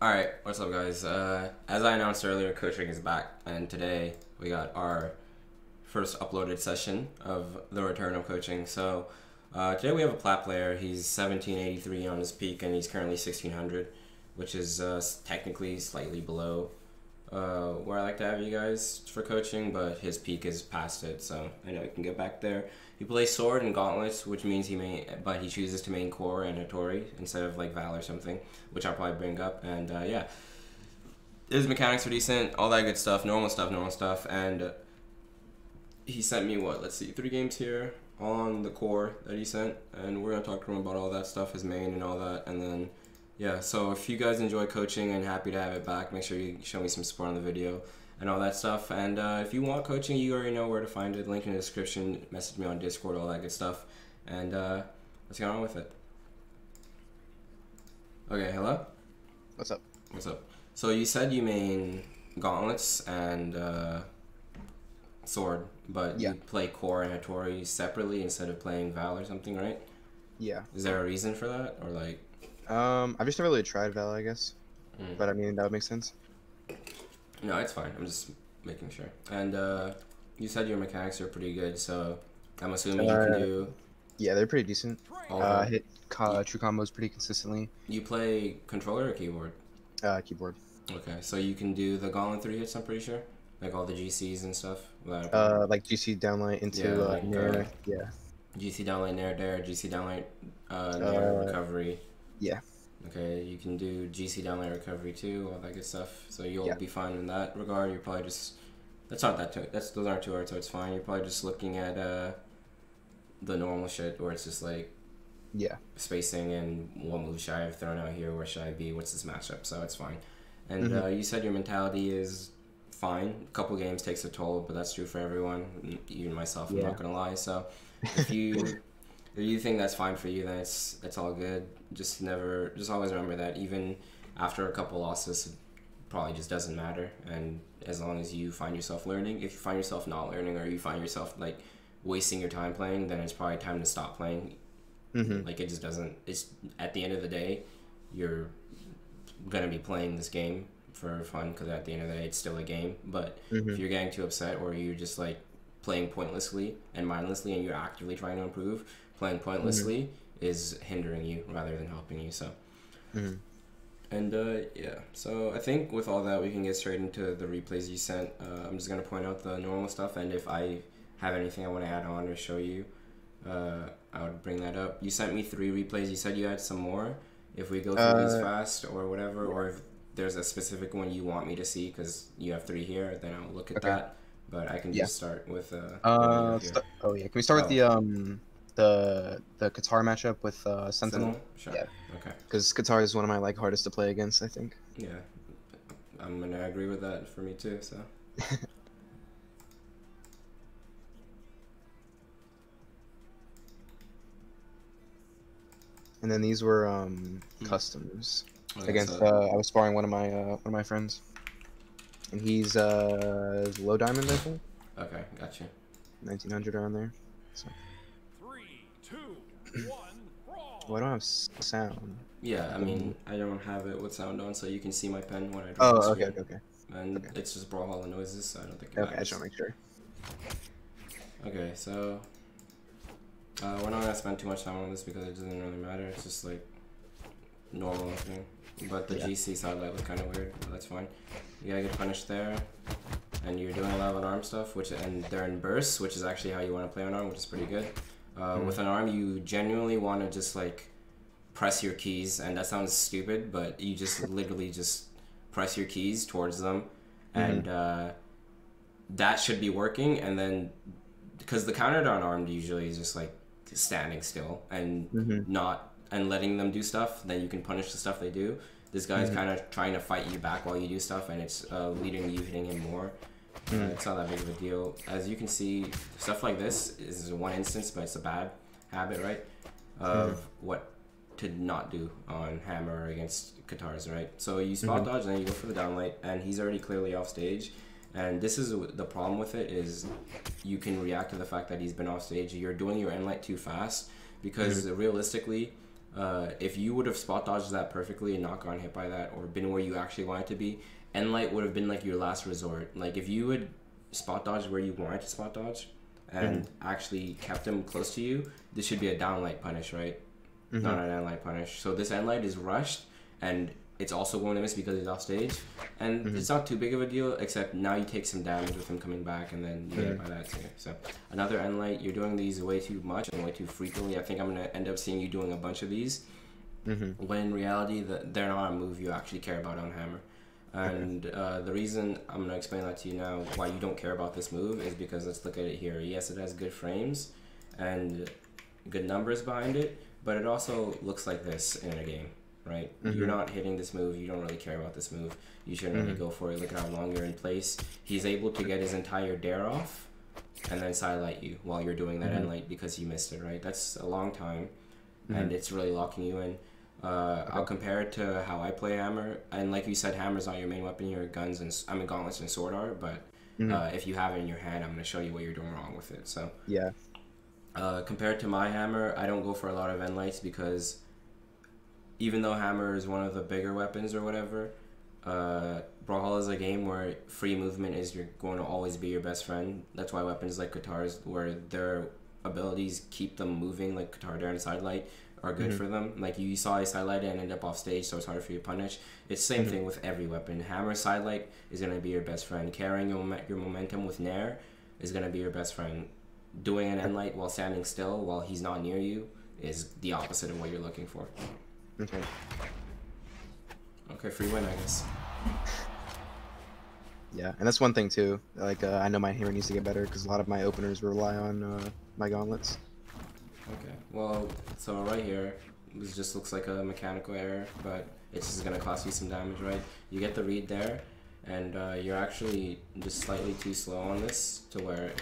All right, what's up, guys? Uh, as I announced earlier, coaching is back, and today we got our first uploaded session of the return of coaching. So uh, today we have a plat player. He's 1783 on his peak, and he's currently 1600, which is uh, technically slightly below uh, where I like to have you guys for coaching, but his peak is past it, so I know he can get back there. He plays sword and gauntlets, which means he may, but he chooses to main Kor and Hattori instead of like Val or something, which I'll probably bring up. And uh, yeah, his mechanics are decent, all that good stuff, normal stuff, normal stuff. And he sent me what? Let's see, three games here on the Kor that he sent, and we're gonna talk to him about all that stuff, his main and all that, and then yeah, so if you guys enjoy coaching and happy to have it back, make sure you show me some support on the video and all that stuff. And uh, if you want coaching, you already know where to find it. Link in the description. Message me on Discord, all that good stuff. And uh, let's get on with it. Okay, hello? What's up? What's up? So you said you main gauntlets and uh, sword, but Yeah. you play Kor and Hattori separately instead of playing Val or something, right? Yeah. Is there a reason for that? Or like, Um, I've just never really tried Val, I guess. Mm. But I mean, that would make sense. No, it's fine. I'm just making sure. And uh, you said your mechanics are pretty good, so I'm assuming you can Uh, do Yeah, they're pretty decent. all Uh, hit co- true combos pretty consistently. You play controller or keyboard? Uh, keyboard. Okay, so you can do the Gauntlet 3 hits, I'm pretty sure? Like all the GCs and stuff? without Uh, like GC downlight into Yeah, uh, like, uh, Yeah. GC downlight Nair Dare, GC downlight uh, Nair Uh, Recovery. Yeah. Okay, you can do GC downlight Recovery too, all that good stuff. So you'll Yeah. be fine in that regard. You're probably just. That's not that too. That's those aren't too hard, so it's fine. You're probably just looking at uh, the normal shit where it's just like Yeah. spacing and what move should I have thrown out here? Where should I be? What's this matchup? So it's fine. And Mhm. uh, you said your mentality is fine. A couple games takes a toll, but that's true for everyone, even myself. I'm not gonna lie. So if you if you think that's fine for you, then it's it's all good. Just never, just always remember that even after a couple losses, probably just doesn't matter. And as long as you find yourself learning, if you find yourself not learning or you find yourself like wasting your time playing, then it's probably time to stop playing hmm like it just doesn't. It's at the end of the day, you're gonna be playing this game for fun because at the end of the day, it's still a game. But hmm if you're getting too upset or you're just like playing pointlessly and mindlessly, and you're actively trying to improve, playing pointlessly is hindering you rather than helping you. So. hmm And uh, yeah, so I think with all that, we can get straight into the replays you sent. Uh, I'm just gonna point out the normal stuff, and if I have anything I want to add on or show you, uh, I would bring that up. You sent me three replays. You said you had some more. If we go through these Uh, fast or whatever, or if there's a specific one you want me to see because you have three here, then I'll look at Okay. that. But I can Yeah. just start with uh. Uh, oh yeah. Can we start Oh. with the um the the Katar matchup with uh, Sentinel? Sure. Yeah. Okay. Because Katar is one of my like hardest to play against. I think. Yeah. I'm gonna agree with that for me too. So. And then these were um Hmm. customs. Okay, against so- uh, I was sparring one of my uh, one of my friends, and he's uh low diamond I think, Okay, gotcha. nineteen hundred around there. Three, two, one, brawl. Oh, I don't have sound. Yeah, I mean, I don't have it with sound on, so you can see my pen when I draw Oh, okay, okay, okay. And okay. it's just Brawlhalla noises, so I don't think it Okay, I just want to make sure. Okay, so uh, we're not gonna spend too much time on this because it doesn't really matter. It's just like normal thing. But the Yeah. GC sidelight was kind of weird, but that's fine. You gotta get punished there, and you're doing a lot of arm stuff, which and they're in bursts, which is actually how you want to play on arm, which is pretty good. Uh, Mhm. With an arm, you genuinely want to just like press your keys, and that sounds stupid, but you just literally just press your keys towards them, and uh, that should be working. And then because the counter to unarmed usually is just like standing still and Mhm. not and letting them do stuff, then you can punish the stuff they do. This guy's Mhm. kind of trying to fight you back while you do stuff, and it's uh, leading you hitting him more. Mhm. it's not that big of a deal. As you can see, stuff like this is one instance, but it's a bad habit, right? Of what to not do on hammer against Katars, right? So you spot Mhm. dodge, and then you go for the downlight, and he's already clearly off stage. And this is the problem with it is you can react to the fact that he's been off stage. You're doing your end light too fast because realistically, uh, if you would have spot dodged that perfectly and not gotten hit by that or been where you actually wanted to be, end light would have been like your last resort. Like if you would spot dodge where you wanted to spot dodge and mm-hmm. actually kept him close to you, this should be a down light punish, right? Mm-hmm. Not an end light punish. So this end light is rushed and it's also going to miss because he's off stage. And mm-hmm. it's not too big of a deal, except now you take some damage with him coming back and then you get hit by that too. So another end light, you're doing these way too much and way too frequently. I think I'm gonna end up seeing you doing a bunch of these. When in reality, the, they're not a move you actually care about on Hammer. And uh, the reason I'm gonna explain that to you now, why you don't care about this move, is because let's look at it here. Yes, it has good frames and good numbers behind it, but it also looks like this in a game, right? Mm-hmm. You're not hitting this move. You don't really care about this move. You shouldn't really mm-hmm. go for it. Look at how long you're in place. He's able to get his entire dare off and then sidelight you while you're doing that mm-hmm. end light because you missed it, right? That's a long time, and it's really locking you in. Uh, I'll compare it to how I play Hammer, and like you said, Hammer's not your main weapon. Your guns and I mean gauntlets and sword are, but uh, if you have it in your hand, I'm gonna show you what you're doing wrong with it. So Yeah. uh, compared to my hammer, I don't go for a lot of end lights because even though hammer is one of the bigger weapons or whatever, uh, Brawlhalla is a game where free movement is you're going to always be your best friend. That's why weapons like Katars, where their abilities keep them moving, like Katar Dare and Sidelight, are good for them. Like you saw a Sidelight and end up off stage, so it's harder for you to punish. It's the same thing with every weapon. Hammer Sidelight is going to be your best friend. Carrying your, your momentum with Nair is going to be your best friend doing an end light while standing still while he's not near you is the opposite of what you're looking for. Okay. Okay, free win, I guess. Yeah, and that's one thing too. Like uh, I know my hammer needs to get better because a lot of my openers rely on uh, my gauntlets. Okay, well, so right here, this just looks like a mechanical error, but it's just gonna cost you some damage, right? You get the read there, and uh, you're actually just slightly too slow on this to where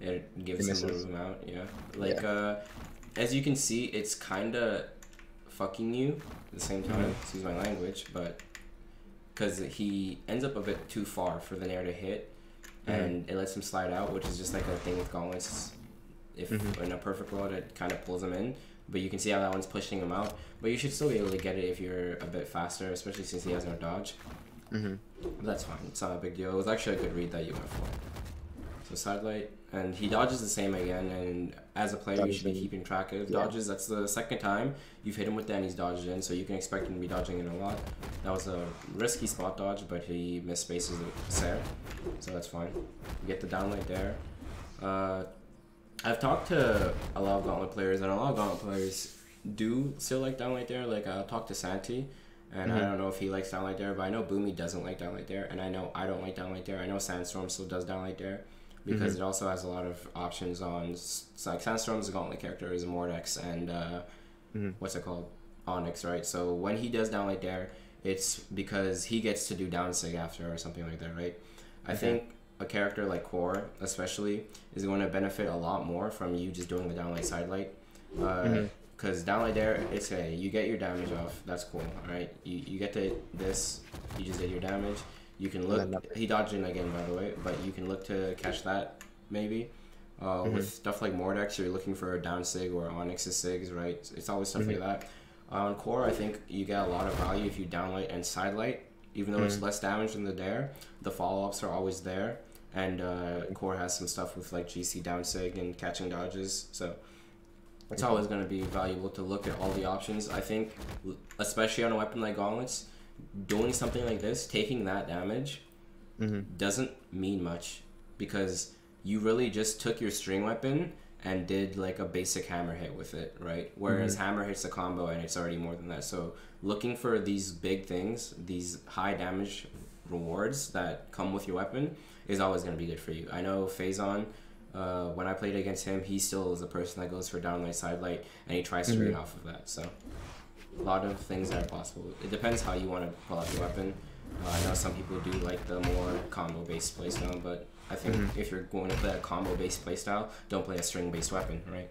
it gives It him a misses. room out. Yeah, like Yeah. uh, as you can see, it's kind of fucking you at the same time. Mm-hmm. Excuse my language, but because he ends up a bit too far for the nair to hit, Mm-hmm. and it lets him slide out, which is just like a thing with gauntlets. If Mm-hmm. in a perfect world, it kind of pulls him in, but you can see how that one's pushing him out. But you should still be able to get it if you're a bit faster, especially since he has no dodge. Mm-hmm. But that's fine. It's not a big deal. It was actually a good read that you went for. So sidelight, and he dodges the same again. And as a player, you should be keeping track of Yeah. dodges. That's the second time you've hit him with that, and he's dodged in. So you can expect him to be dodging in a lot. That was a risky spot dodge, but he missed spaces there, so that's fine. You get the downlight there. Uh, I've talked to a lot of Gauntlet players, and a lot of Gauntlet players do still like downlight there. Like I talked to Santi, and I mm-hmm. don't know if he likes downlight there, but I know Boomie doesn't like downlight there, and I know I don't like downlight there. I know Sandstorm still does downlight there because mm-hmm. it also has a lot of options on. Like Sandstorm's a Gauntlet character, is a Mordex, and uh, mm-hmm. what's it called, Onyx, right? So when he does downlight there, it's because he gets to do down sig after or something like that, right? I think a character like Kor, especially, is going to benefit a lot more from you just doing the downlight sidelight. Because uh, mm-hmm. downlight there, it's a you get your damage off. That's cool. All right, you you get to this. You just did your damage. You can look. He dodged in again, by the way, but you can look to catch that maybe. Uh, mm-hmm. With stuff like Mordex, you're looking for a down sig or Onyx's sigs, right? It's always stuff like mm-hmm. that. On Kor, I think you get a lot of value if you downlight and sidelight. Even though it's less damage than the dare, the follow ups are always there. And uh, Kor has some stuff with like GC down sig and catching dodges. So it's always going to be valuable to look at all the options. I think, especially on a weapon like gauntlets, doing something like this, taking that damage, doesn't mean much because you really just took your string weapon and did like a basic hammer hit with it, right? Whereas hammer hits a combo and it's already more than that. So looking for these big things, these high damage rewards that come with your weapon is always going to be good for you. I know Phazon, uh, when I played against him, he still is a person that goes for downlight, sidelight, and he tries to read off of that. So a lot of things that are possible. It depends how you want to pull out your weapon. Uh, I know some people do like the more combo based playstyle, but I think if you're going to play a combo based playstyle, don't play a string based weapon, right?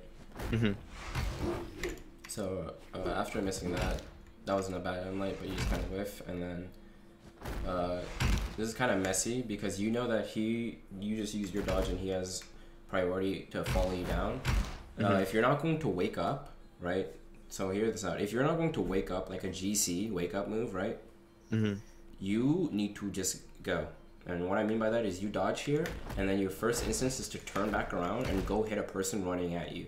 So uh, after missing that, that wasn't a bad unlight, but you just kind of whiff, and then uh, this is kind of messy because you know that he you just use your dodge and he has priority to follow you down. Uh, if you're not going to wake up, right? So hear this out. If you're not going to wake up like a GC wake up move, right? Mm-hmm. You need to just go. And what I mean by that is you dodge here, and then your first instance is to turn back around and go hit a person running at you.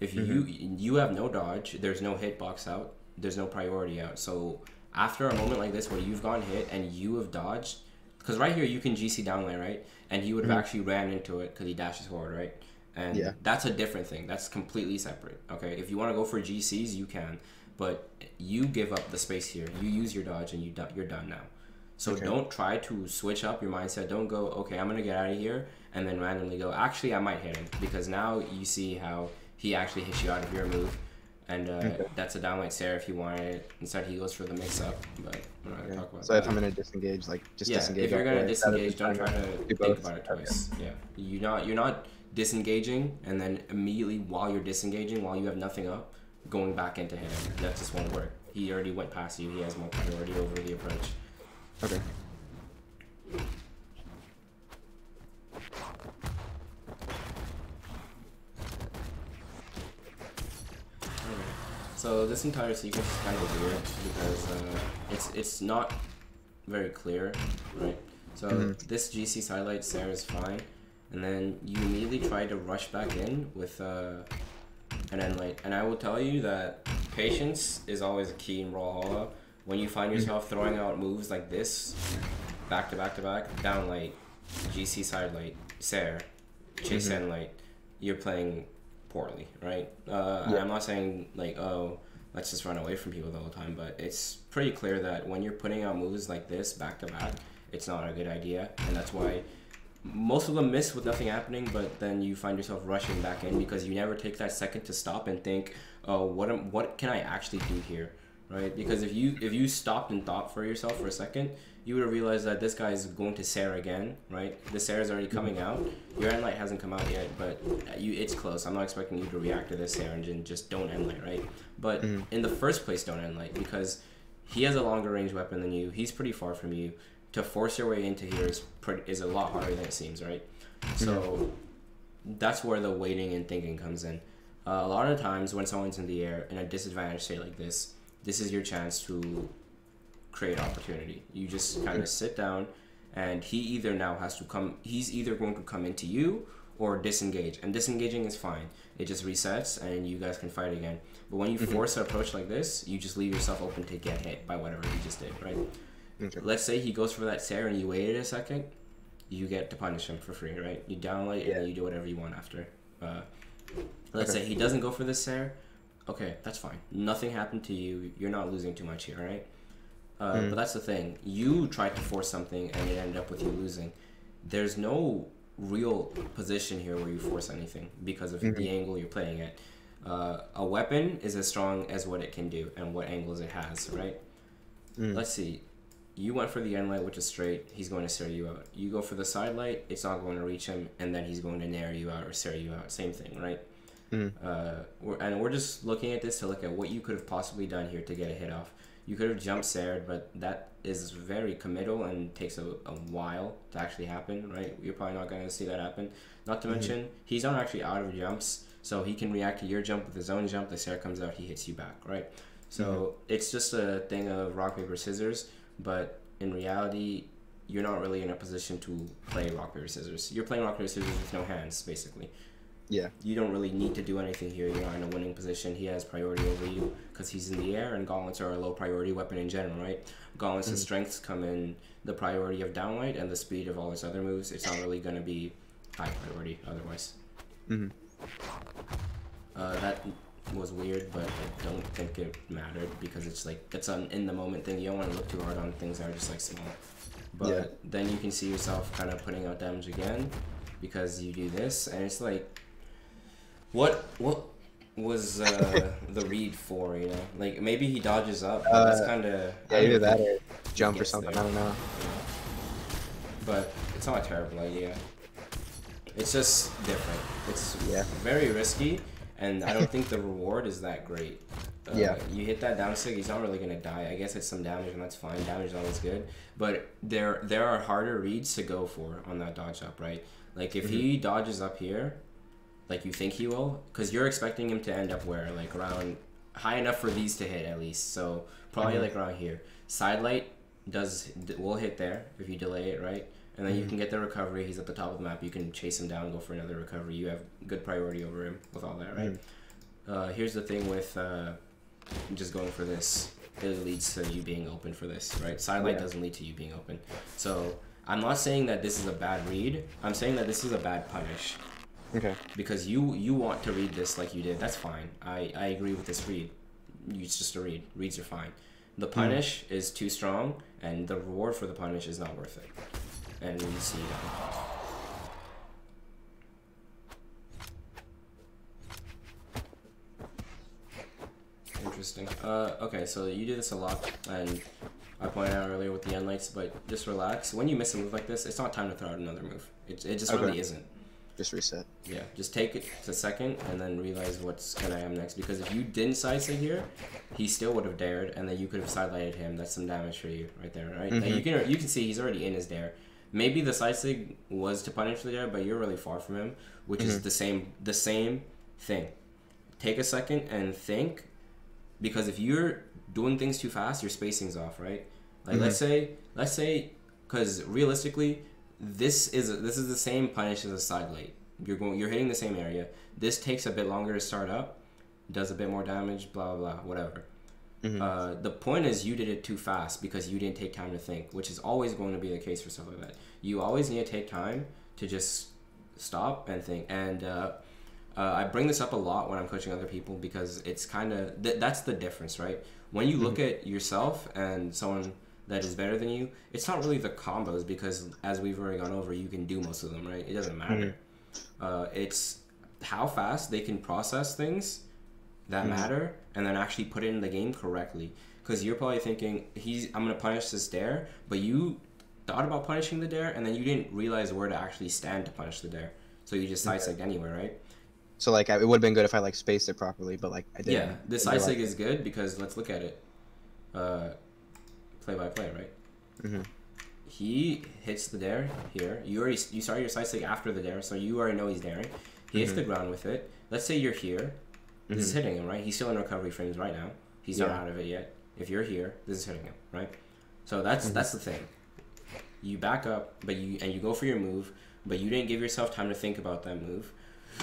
If you you have no dodge, there's no hitbox out, there's no priority out. So after a moment like this where you've gone hit and you have dodged, because right here you can GC downline, right? And he would have mm-hmm. actually ran into it because he dashes forward, right? And Yeah. that's a different thing. That's completely separate. Okay, if you want to go for GCs, you can, but you give up the space here. You use your dodge and you do- you're done now. So Okay. don't try to switch up your mindset. Don't go, okay, I'm gonna get out of here, and then randomly go. Actually, I might hit him because now you see how he actually hits you out of your move, and uh, Okay. that's a downlight Sair if you wanted it. Instead, he goes for the mix up, but we're not gonna Okay. talk about So that. if I'm gonna disengage, like just yeah, disengage. if you're gonna away instead of disengage, don't try to think both. about it Okay. twice. Yeah, you're not you're not disengaging, and then immediately while you're disengaging, while you have nothing up, going back into him. That just won't work. He already went past you. He has more priority over the approach. Okay. So this entire sequence is kind of weird because uh, it's it's not very clear, right? So Mhm. this GC sidelight Sair is fine, and then you immediately try to rush back in with uh, an end light. And I will tell you that patience is always a key in Brawlhalla. When you find yourself throwing out moves like this, back to back to back, down light, GC sidelight, Sair, chase Mhm. end light, you're playing poorly, right? Uh, Yeah. I'm not saying like, oh, let's just run away from people the whole time, but it's pretty clear that when you're putting out moves like this back to back, it's not a good idea, and that's why most of them miss with nothing happening. But then you find yourself rushing back in because you never take that second to stop and think, oh, what am, what can I actually do here, right? Because if you if you stopped and thought for yourself for a second, you would have realized that this guy is going to Sair again, right? The Sair's already coming out. Your end light hasn't come out yet, but you it's close. I'm not expecting you to react to this Sair and just don't end light, right? But Mhm. in the first place, don't end light because he has a longer range weapon than you. He's pretty far from you. To force your way into here is pretty, is a lot harder than it seems, right? So that's where the waiting and thinking comes in. Uh, a lot of times when someone's in the air in a disadvantaged state like this, this is your chance to create opportunity. You just kind of sit down, and he either now has to come. He's either going to come into you or disengage, and disengaging is fine. It just resets, and you guys can fight again. But when you force an approach like this, you just leave yourself open to get hit by whatever he just did, right? Okay. Let's say he goes for that Sair and you waited a second, you get to punish him for free, right? You downlight and Yeah. then you do whatever you want after. Uh, let's Okay. say he doesn't go for this Sair, okay, that's fine. Nothing happened to you. You're not losing too much here, right? Uh, Mm. But that's the thing. You tried to force something and it ended up with you losing. There's no real position here where you force anything because of Mhm. the angle you're playing at. Uh, a weapon is as strong as what it can do and what angles it has, right? Mm. Let's see. You went for the end light, which is straight. He's going to stare you out. You go for the side light. It's not going to reach him, and then he's going to narrow you out or stare you out. Same thing, right? Mm. Uh, we're, and we're just looking at this to look at what you could have possibly done here to get a hit off. You could have jump sared, but that is very committal and takes a, a while to actually happen, right? You're probably not going to see that happen. Not to mm-hmm. mention, he's not actually out of jumps, so he can react to your jump with his own jump. The Sair comes out, he hits you back, right? So mm-hmm. it's just a thing of rock, paper, scissors, but in reality, you're not really in a position to play rock, paper, scissors. You're playing rock, paper, scissors with no hands, basically Yeah. you don't really need to do anything here. You're in a winning position. He has priority over you because he's in the air, and gauntlets are a low priority weapon in general, right? Gauntlets' Mm-hmm. strengths come in the priority of downlight and the speed of all his other moves. It's not really going to be high priority otherwise. Mhm. Uh, that was weird, but I don't think it mattered because it's like it's an in the moment thing. You don't want to look too hard on things that are just like small. But Yeah. then you can see yourself kind of putting out damage again because you do this, and it's like, what what was uh, the read for? You know, like maybe he dodges up, but that's Uh, kind of Yeah, either that or jump or something. there. I don't know. But it's not a terrible idea. It's just different. It's Yeah. very risky, and I don't think the reward is that great. Uh, Yeah. You hit that down sig, he's not really gonna die. I guess it's some damage, and that's fine. Damage is always good. But there there are harder reads to go for on that dodge up, right? Like if he dodges up here, like you think he will, because you're expecting him to end up where, like around high enough for these to hit at least. So probably Mhm. like around here. Side light does will hit there if you delay it right, and then you Mhm. can get the recovery. He's at the top of the map. You can chase him down, go for another recovery. You have good priority over him with all that, right? Mhm. Uh, here's the thing with uh, just going for this. It leads to you being open for this, right? Side light Yeah. doesn't lead to you being open. So I'm not saying that this is a bad read. I'm saying that this is a bad punish Okay. because you you want to read this like you did. That's fine. I I agree with this read. It's just a read. Reads are fine. The punish is too strong, and the reward for the punish is not worth it. And we see that. Interesting. Uh, okay, so you do this a lot, and I pointed out earlier with the end lights, but just relax. When you miss a move like this, it's not time to throw out another move. It, it just Okay. really isn't. Just reset. Yeah, just take it to second and then realize what's gonna happen next. Because if you didn't side sig here, he still would have dared, and then you could have sidelighted him. That's some damage for you right there, right? Like, Mhm. you can you can see he's already in his dare. Maybe the side sig was to punish the dare, but you're really far from him, which is Mhm. the same the same thing. Take a second and think, because if you're doing things too fast, your spacing's off, right? Like let's say let's say, because realistically, this is this is the same punish as a side light. You're going you're hitting the same area. This takes a bit longer to start up, does a bit more damage, blah blah blah, whatever. Mhm. Uh, the point is you did it too fast because you didn't take time to think, which is always going to be the case for stuff like that. You always need to take time to just stop and think. And uh, uh, I bring this up a lot when I'm coaching other people because it's kind of th- that's the difference, right? When you look at yourself and someone that is better than you, it's not really the combos because as we've already gone over, you can do most of them, right? It doesn't matter. Uh, it's how fast they can process things that Mhm. matter and then actually put it in the game correctly. Because you're probably thinking he's I'm gonna punish this dare, but you thought about punishing the dare and then you didn't realize where to actually stand to punish the dare. So you just side sigged anywhere, right? So like, it would have been good if I like spaced it properly, but like I didn't. Yeah, the side sig is good because let's look at it. Uh, play by play, right? Mhm. He hits the dare here. You already you started your side sig after the dare, so you already know he's daring. He hits Mhm. the ground with it. Let's say you're here. This is hitting him, right? He's still in recovery frames right now. He's not out of it yet. If you're here, this is hitting him, right? So that's Mhm. that's the thing. You back up, but you and you go for your move, but you didn't give yourself time to think about that move,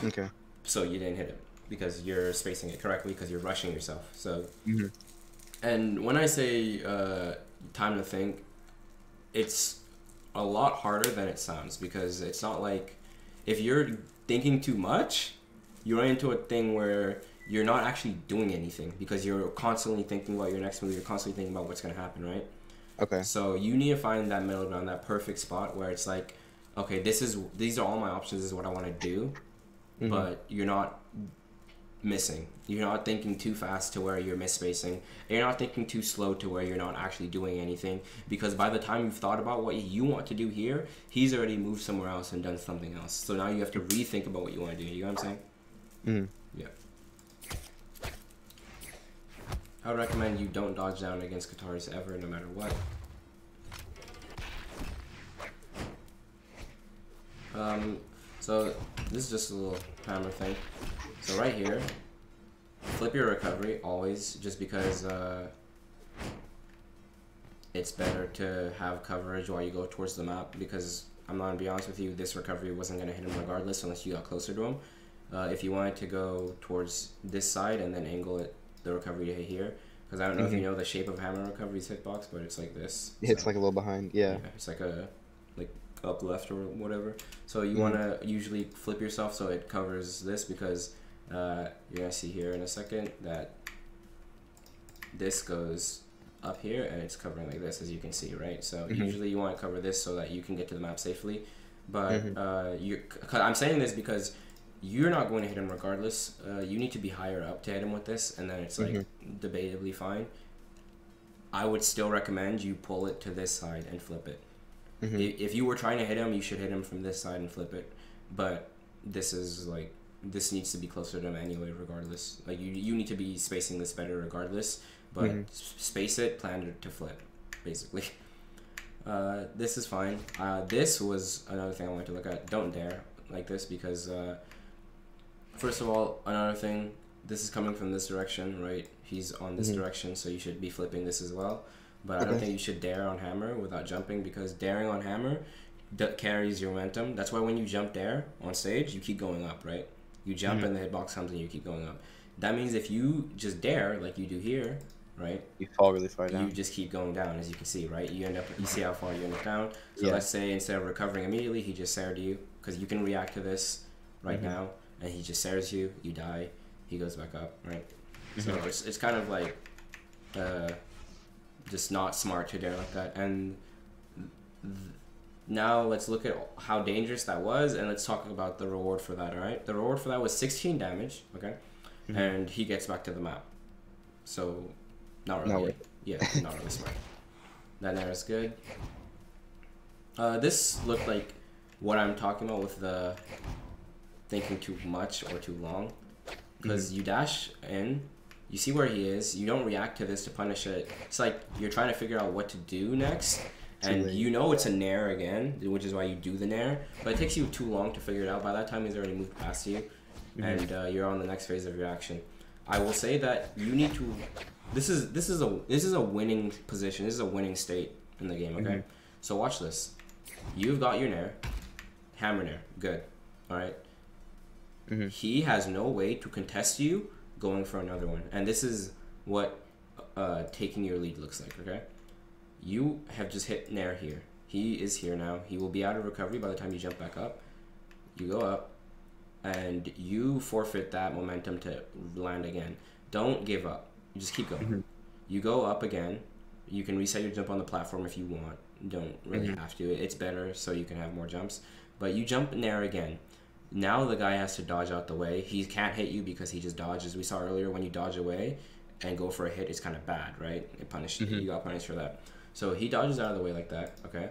Okay. so you didn't hit it because you're spacing it correctly because you're rushing yourself. So Mhm. and when I say uh, time to think, it's a lot harder than it sounds because it's not like if you're thinking too much, you run into a thing where you're not actually doing anything because you're constantly thinking about your next move. You're constantly thinking about what's gonna happen, right? Okay. So you need to find that middle ground, that perfect spot where it's like, okay, this is these are all my options. This is what I want to do, Mhm. but you're not missing. You're not thinking too fast to where you're misspacing. You're not thinking too slow to where you're not actually doing anything. Because by the time you've thought about what you want to do here, he's already moved somewhere else and done something else. So now you have to rethink about what you want to do. You know what I'm saying? Mhm. Yeah. I would recommend you don't dodge down against Katars ever, no matter what. Um, so this is just a little hammer thing. So right here, flip your recovery always, just because uh, it's better to have coverage while you go towards the map. Because I'm not gonna be honest with you, this recovery wasn't gonna hit him regardless unless you got closer to him. Uh, if you wanted to go towards this side and then angle it, the recovery to hit here, because I don't know if you Mhm. know the shape of hammer recovery's hitbox, but it's like this. It's So- like a little behind. Yeah. it's like a up left or whatever. So you Mhm. want to usually flip yourself so it covers this because uh, you're gonna see here in a second that this goes up here and it's covering like this as you can see, right? So Mhm. usually you want to cover this so that you can get to the map safely. But Mhm. uh, you, I'm saying this because you're not going to hit him regardless. Uh, you need to be higher up to hit him with this, and then it's like Mhm. debatably fine. I would still recommend you pull it to this side and flip it. Mhm. If you were trying to hit him, you should hit him from this side and flip it. But this is like this needs to be closer to him anyway, regardless. Like you, you need to be spacing this better, regardless. But Mhm. s- space it, plan to, to flip, basically. Uh, this is fine. Uh, this was another thing I wanted to look at. Don't dare like this because, uh, first of all, another thing this is coming from this direction, right? He's on this Mhm. direction, so you should be flipping this as well. But I don't think you should dare on hammer without jumping because daring on hammer d- carries your momentum. That's why when you jump there on stage, you keep going up, right? You jump Mhm. and the hitbox comes and you keep going up. That means if you just dare, like you do here, right? You fall really far down. you just keep going down as you can see right you end up you see how far you end up down so Yeah. let's say instead of recovering immediately he just sared you because you can react to this right Mhm. now and he just sares you you die he goes back up right so Mhm. it's, it's kind of like uh, just not smart to dare like that and th- now let's look at how dangerous that was and let's talk about the reward for that all right the reward for that was 16 damage okay Mhm. and he gets back to the map so not really Not yeah, not really smart. That there is good. Uh, this looked like what I'm talking about with the thinking too much or too long. Because you dash in, you see where he is, you don't react to this to punish it. It's like you're trying to figure out what to do next. And you know it's a nair again, which is why you do the nair. But it takes you too long to figure it out. By that time, he's already moved past you, Mhm. and uh, you're on the next phase of your action. I will say that you need to. This is this is a this is a winning position. This is a winning state in the game. Okay, Mhm. so watch this. You've got your nair, hammer nair, good. All right. Mhm. He has no way to contest you going for another one, and this is what uh, taking your lead looks like. Okay, you have just hit nair here. He is here now. He will be out of recovery by the time you jump back up. You go up, and you forfeit that momentum to land again. Don't give up. You just keep going. Mhm. You go up again. You can reset your jump on the platform if you want. You don't really Mhm. have to. It's better so you can have more jumps. But you jump Nair again. Now the guy has to dodge out the way. He can't hit you because he just dodges. We saw earlier when you dodge away and go for a hit, it's kind of bad, right? It punished Mhm. you got punished for that. So he dodges out of the way like that, okay?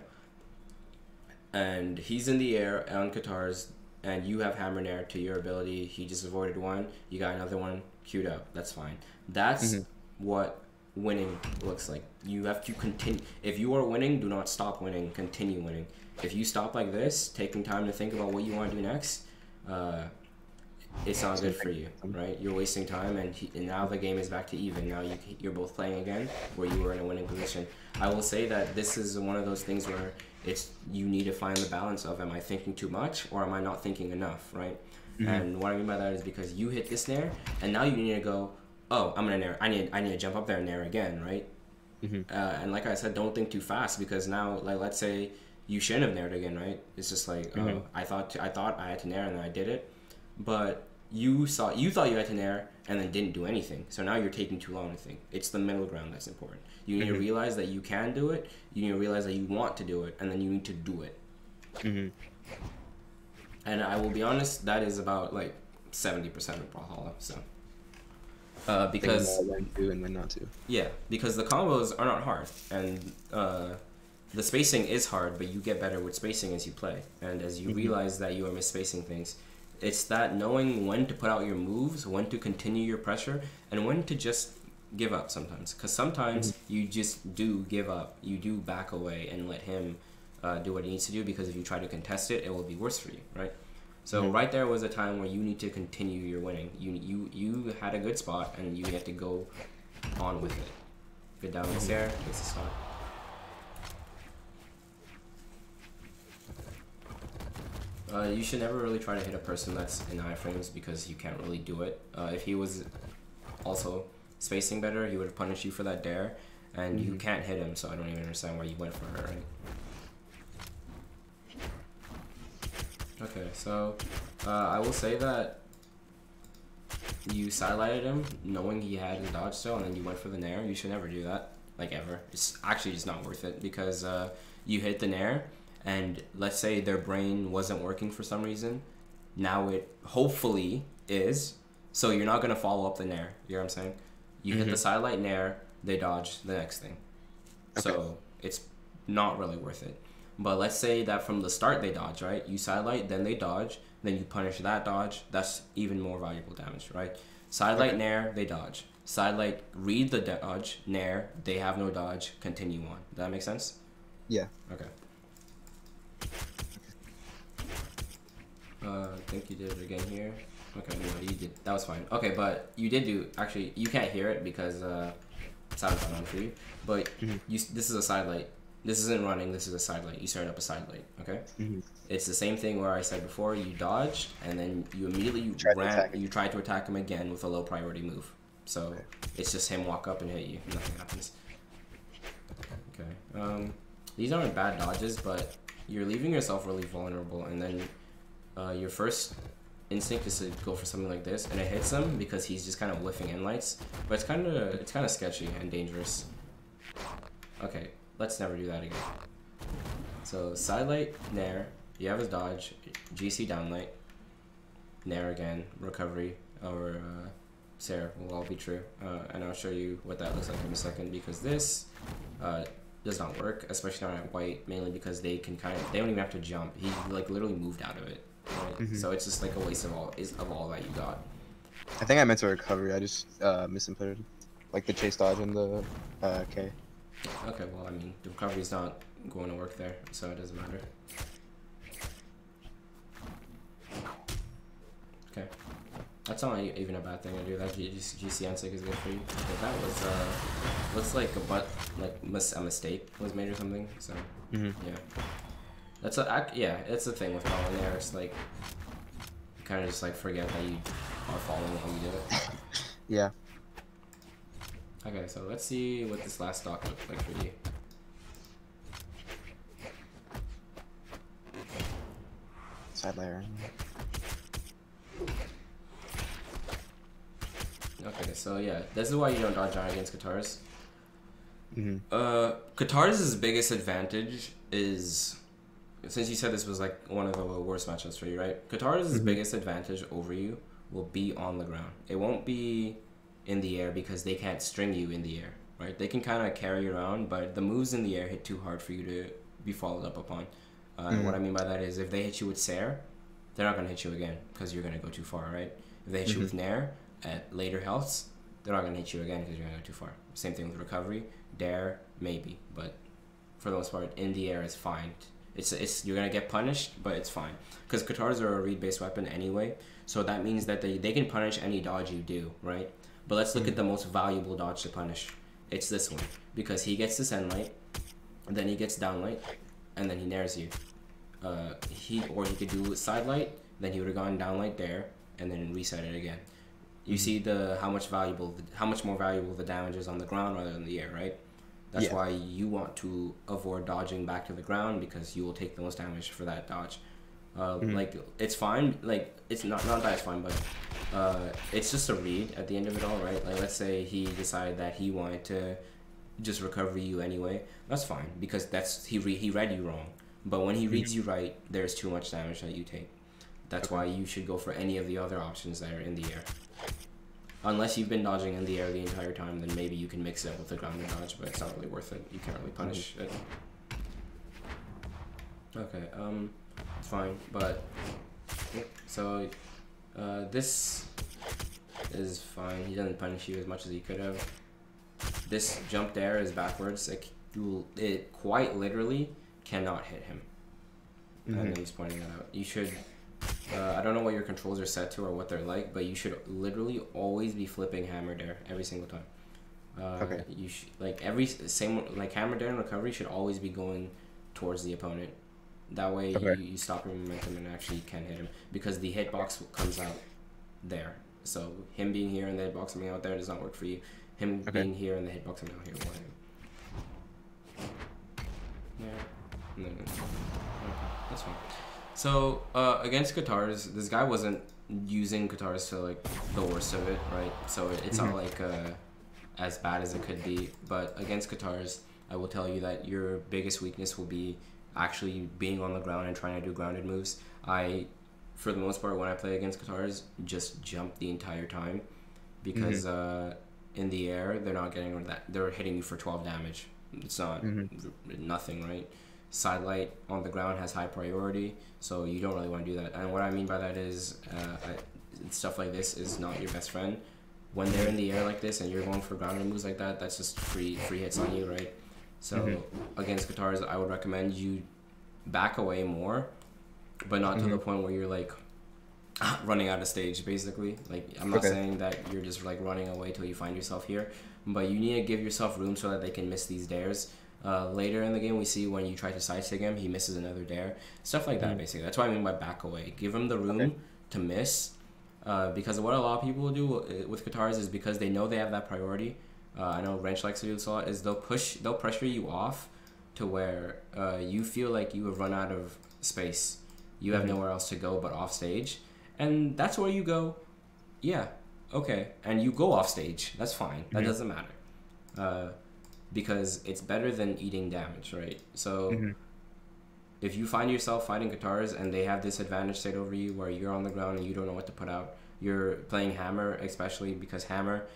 And he's in the air on Katar's, and you have hammer nair to your ability. He just avoided one. You got another one queued up. That's fine. That's Mhm. what winning looks like. You have to continue. If you are winning, do not stop winning. Continue winning. If you stop like this, taking time to think about what you want to do next, uh, it's not good for you, right? You're wasting time, and, he, and now the game is back to even. Now you, you're both playing again, where you were in a winning position. I will say that this is one of those things where it's you need to find the balance of am I thinking too much or am I not thinking enough, right? And what I mean by that is because you hit this nair, and now you need to go, oh, I'm gonna nair. I need I need to jump up there and nair again, right? Mhm. Uh, and like I said, don't think too fast because now, like, let's say you shouldn't have naired again, right? It's just like, oh, I thought I thought I had to nair and then I did it, but you saw you thought you had to nair and then didn't do anything. So now you're taking too long to think. It's the middle ground that's important. You need to Mhm. realize that you can do it. You need to realize that you want to do it, and then you need to do it. Mhm. And I will be honest, that is about like seventy percent of Brawlhalla. So. Uh, because about and when not to. Yeah, because the combos are not hard, and uh, the spacing is hard, but you get better with spacing as you play, and as you Mhm. realize that you are misspacing things. It's that knowing when to put out your moves, when to continue your pressure, and when to just give up sometimes. Because sometimes you just do give up, you do back away and let him uh, do what he needs to do. Because if you try to contest it, it will be worse for you, right? So Mhm. right there was a time where you need to continue your winning. You you you had a good spot, and you had to go on with it. Good down there, gets the start. Uh, you should never really try to hit a person that's in iframes because you can't really do it. Uh, if he was also spacing better, he would have punished you for that dare, and you Mhm. can't hit him. So I don't even understand why you went for her. Right? Okay, so uh, I will say that you sidelighted him knowing he had his dodge still, and then you went for the nair. You should never do that, like ever. It's actually just not worth it because uh, you hit the nair, and let's say their brain wasn't working for some reason. Now it hopefully is, so you're not gonna follow up the nair. You know what I'm saying? You hit the Mhm. sidelight nair, they dodge the next thing. So it's not really worth it. But let's say that from the start they dodge, right? You sidelight, then they dodge, then you punish that dodge. That's even more valuable damage, right? Sidelight Okay. nair, they dodge. Sidelight, read the dodge, nair, they have no dodge, continue on. Does that make sense? Yeah. Okay. Uh, I think you did it again here. Okay, no, you did. That was fine. Okay, but you did do. Actually, you can't hear it because uh, sound's not on for you. But Mhm. you. This is a side light. This isn't running. This is a side light. You started up a side light. Okay. Mhm. It's the same thing where I said before. You dodged and then you immediately you Tried to ran. attack him. You tried to attack him again with a low priority move. So Okay. it's just him walk up and hit you. Nothing happens. Okay. Um, these aren't bad dodges, but you're leaving yourself really vulnerable, and then uh, your first instinct is to go for something like this, and it hits him because he's just kind of whiffing in lights. But it's kind of it's kind of sketchy and dangerous. Okay, let's never do that again. So side light, nair. You have his dodge, GC down light, nair again, recovery, or uh, Sair will all be true. Uh, and I'll show you what that looks like in a second because this uh, does not work, especially not at white, mainly because they can kind of they don't even have to jump. He like literally moved out of it. Right? Mhm. So it's just like a waste of all is of all that you got. I think I meant to recovery. I just uh, misinputted, like the chase dodge and the uh, K. Okay, well I mean the recovery's not going to work there, so it doesn't matter. Okay. That's not e- even a bad thing to do. That G- G- GC is good for you. Okay, that was uh, looks like a but like mis- a mistake was made or something. So Mhm. yeah, that's a yeah. It's the thing with falling there. It's like you kind of just like forget that you are falling while you do it. Yeah. Okay, so let's see what this last stock looks like for you. Side layer. Okay, so yeah, this is why you don't dodge down against Katars. hmm Uh, Katar's biggest advantage is, since you said this was like one of the worst matchups for you, right? Katar's Mhm. biggest advantage over you will be on the ground. It won't be in the air because they can't string you in the air, right? They can kind of carry you around, but the moves in the air hit too hard for you to be followed up upon. Uh, and What I mean by that is if they hit you with Sair, they're not gonna hit you again because you're gonna go too far, right? If they hit you Mhm. with Nair at later healths, they're not gonna hit you again because you're gonna go too far. Same thing with recovery. Dare maybe, but for the most part, in the air is fine. It's it's you're gonna get punished, but it's fine because Katars are a read based weapon anyway. So that means that they they can punish any dodge you do, right? But let's look at the most valuable dodge to punish. It's this one because he gets this end light, and then he gets down light, and then he nairs you. Uh, he or he could do side light, then he would have gone down light there, and then reset it again. You see the how much valuable, how much more valuable the damage is on the ground rather than the air, right? That's Yeah. why you want to avoid dodging back to the ground because you will take the most damage for that dodge. Uh, Mhm. Like it's fine, like it's not not that it's fine, but uh, it's just a read at the end of it all, right? Like let's say he decided that he wanted to just recover you anyway. That's fine because that's he re- he read you wrong. But when he reads you right, there's too much damage that you take. That's why you should go for any of the other options that are in the air. Unless you've been dodging in the air the entire time, then maybe you can mix it up with a grounded dodge, but it's not really worth it. You can't really punish it. Okay, um, fine, but so uh, this is fine. He doesn't punish you as much as he could have. This jump there is backwards. It, it quite literally cannot hit him. And Mhm. I'm just pointing that out. You should. Uh, I don't know what your controls are set to or what they're like, but you should literally always be flipping hammer dare every single time. Uh, Okay. You should like every same like hammer dare and recovery should always be going towards the opponent. That way Okay. you, you stop your momentum and actually can hit him because the hitbox comes out there. So him being here and the hitbox coming out there does not work for you. Him Okay. being here and the hitbox coming out here will hit him. Yeah. And then, okay, that's fine. So uh, against Katars, this guy wasn't using Katars to like the worst of it, right? So it- it's not like uh, as bad as it could be. But against Katars, I will tell you that your biggest weakness will be actually being on the ground and trying to do grounded moves. I, for the most part, when I play against Katars, just jump the entire time because uh, in the air they're not getting rid of that. They're hitting you for twelve damage. It's not Mhm. nothing, right? Side light on the ground has high priority, so you don't really want to do that. And what I mean by that is, uh, I, stuff like this is not your best friend. When they're in the air like this and you're going for grounded moves like that, that's just free free hits on you, right? So Mhm. against Katars, I would recommend you back away more, but not to the Mhm. point where you're like running out of stage basically. Like I'm not Okay. saying that you're just like running away till you find yourself here, but you need to give yourself room so that they can miss these dares. Uh, later in the game, we see when you try to side sig him, he misses another dare. Stuff like that, Mhm. basically. That's what I mean by back away. Give him the room Okay. to miss. Uh, because what a lot of people do uh, with Katars is because they know they have that priority. Uh, I know Wrench likes to do this a lot. Is they'll push, they'll pressure you off to where uh, you feel like you have run out of space. You have Mhm. nowhere else to go but off stage, and that's where you go. Yeah, okay, and you go off stage. That's fine. That Mhm. doesn't matter, uh, because it's better than eating damage, right? So Mhm. if you find yourself fighting Katars and they have this advantage state over you where you're on the ground and you don't know what to put out, you're playing hammer, especially because hammer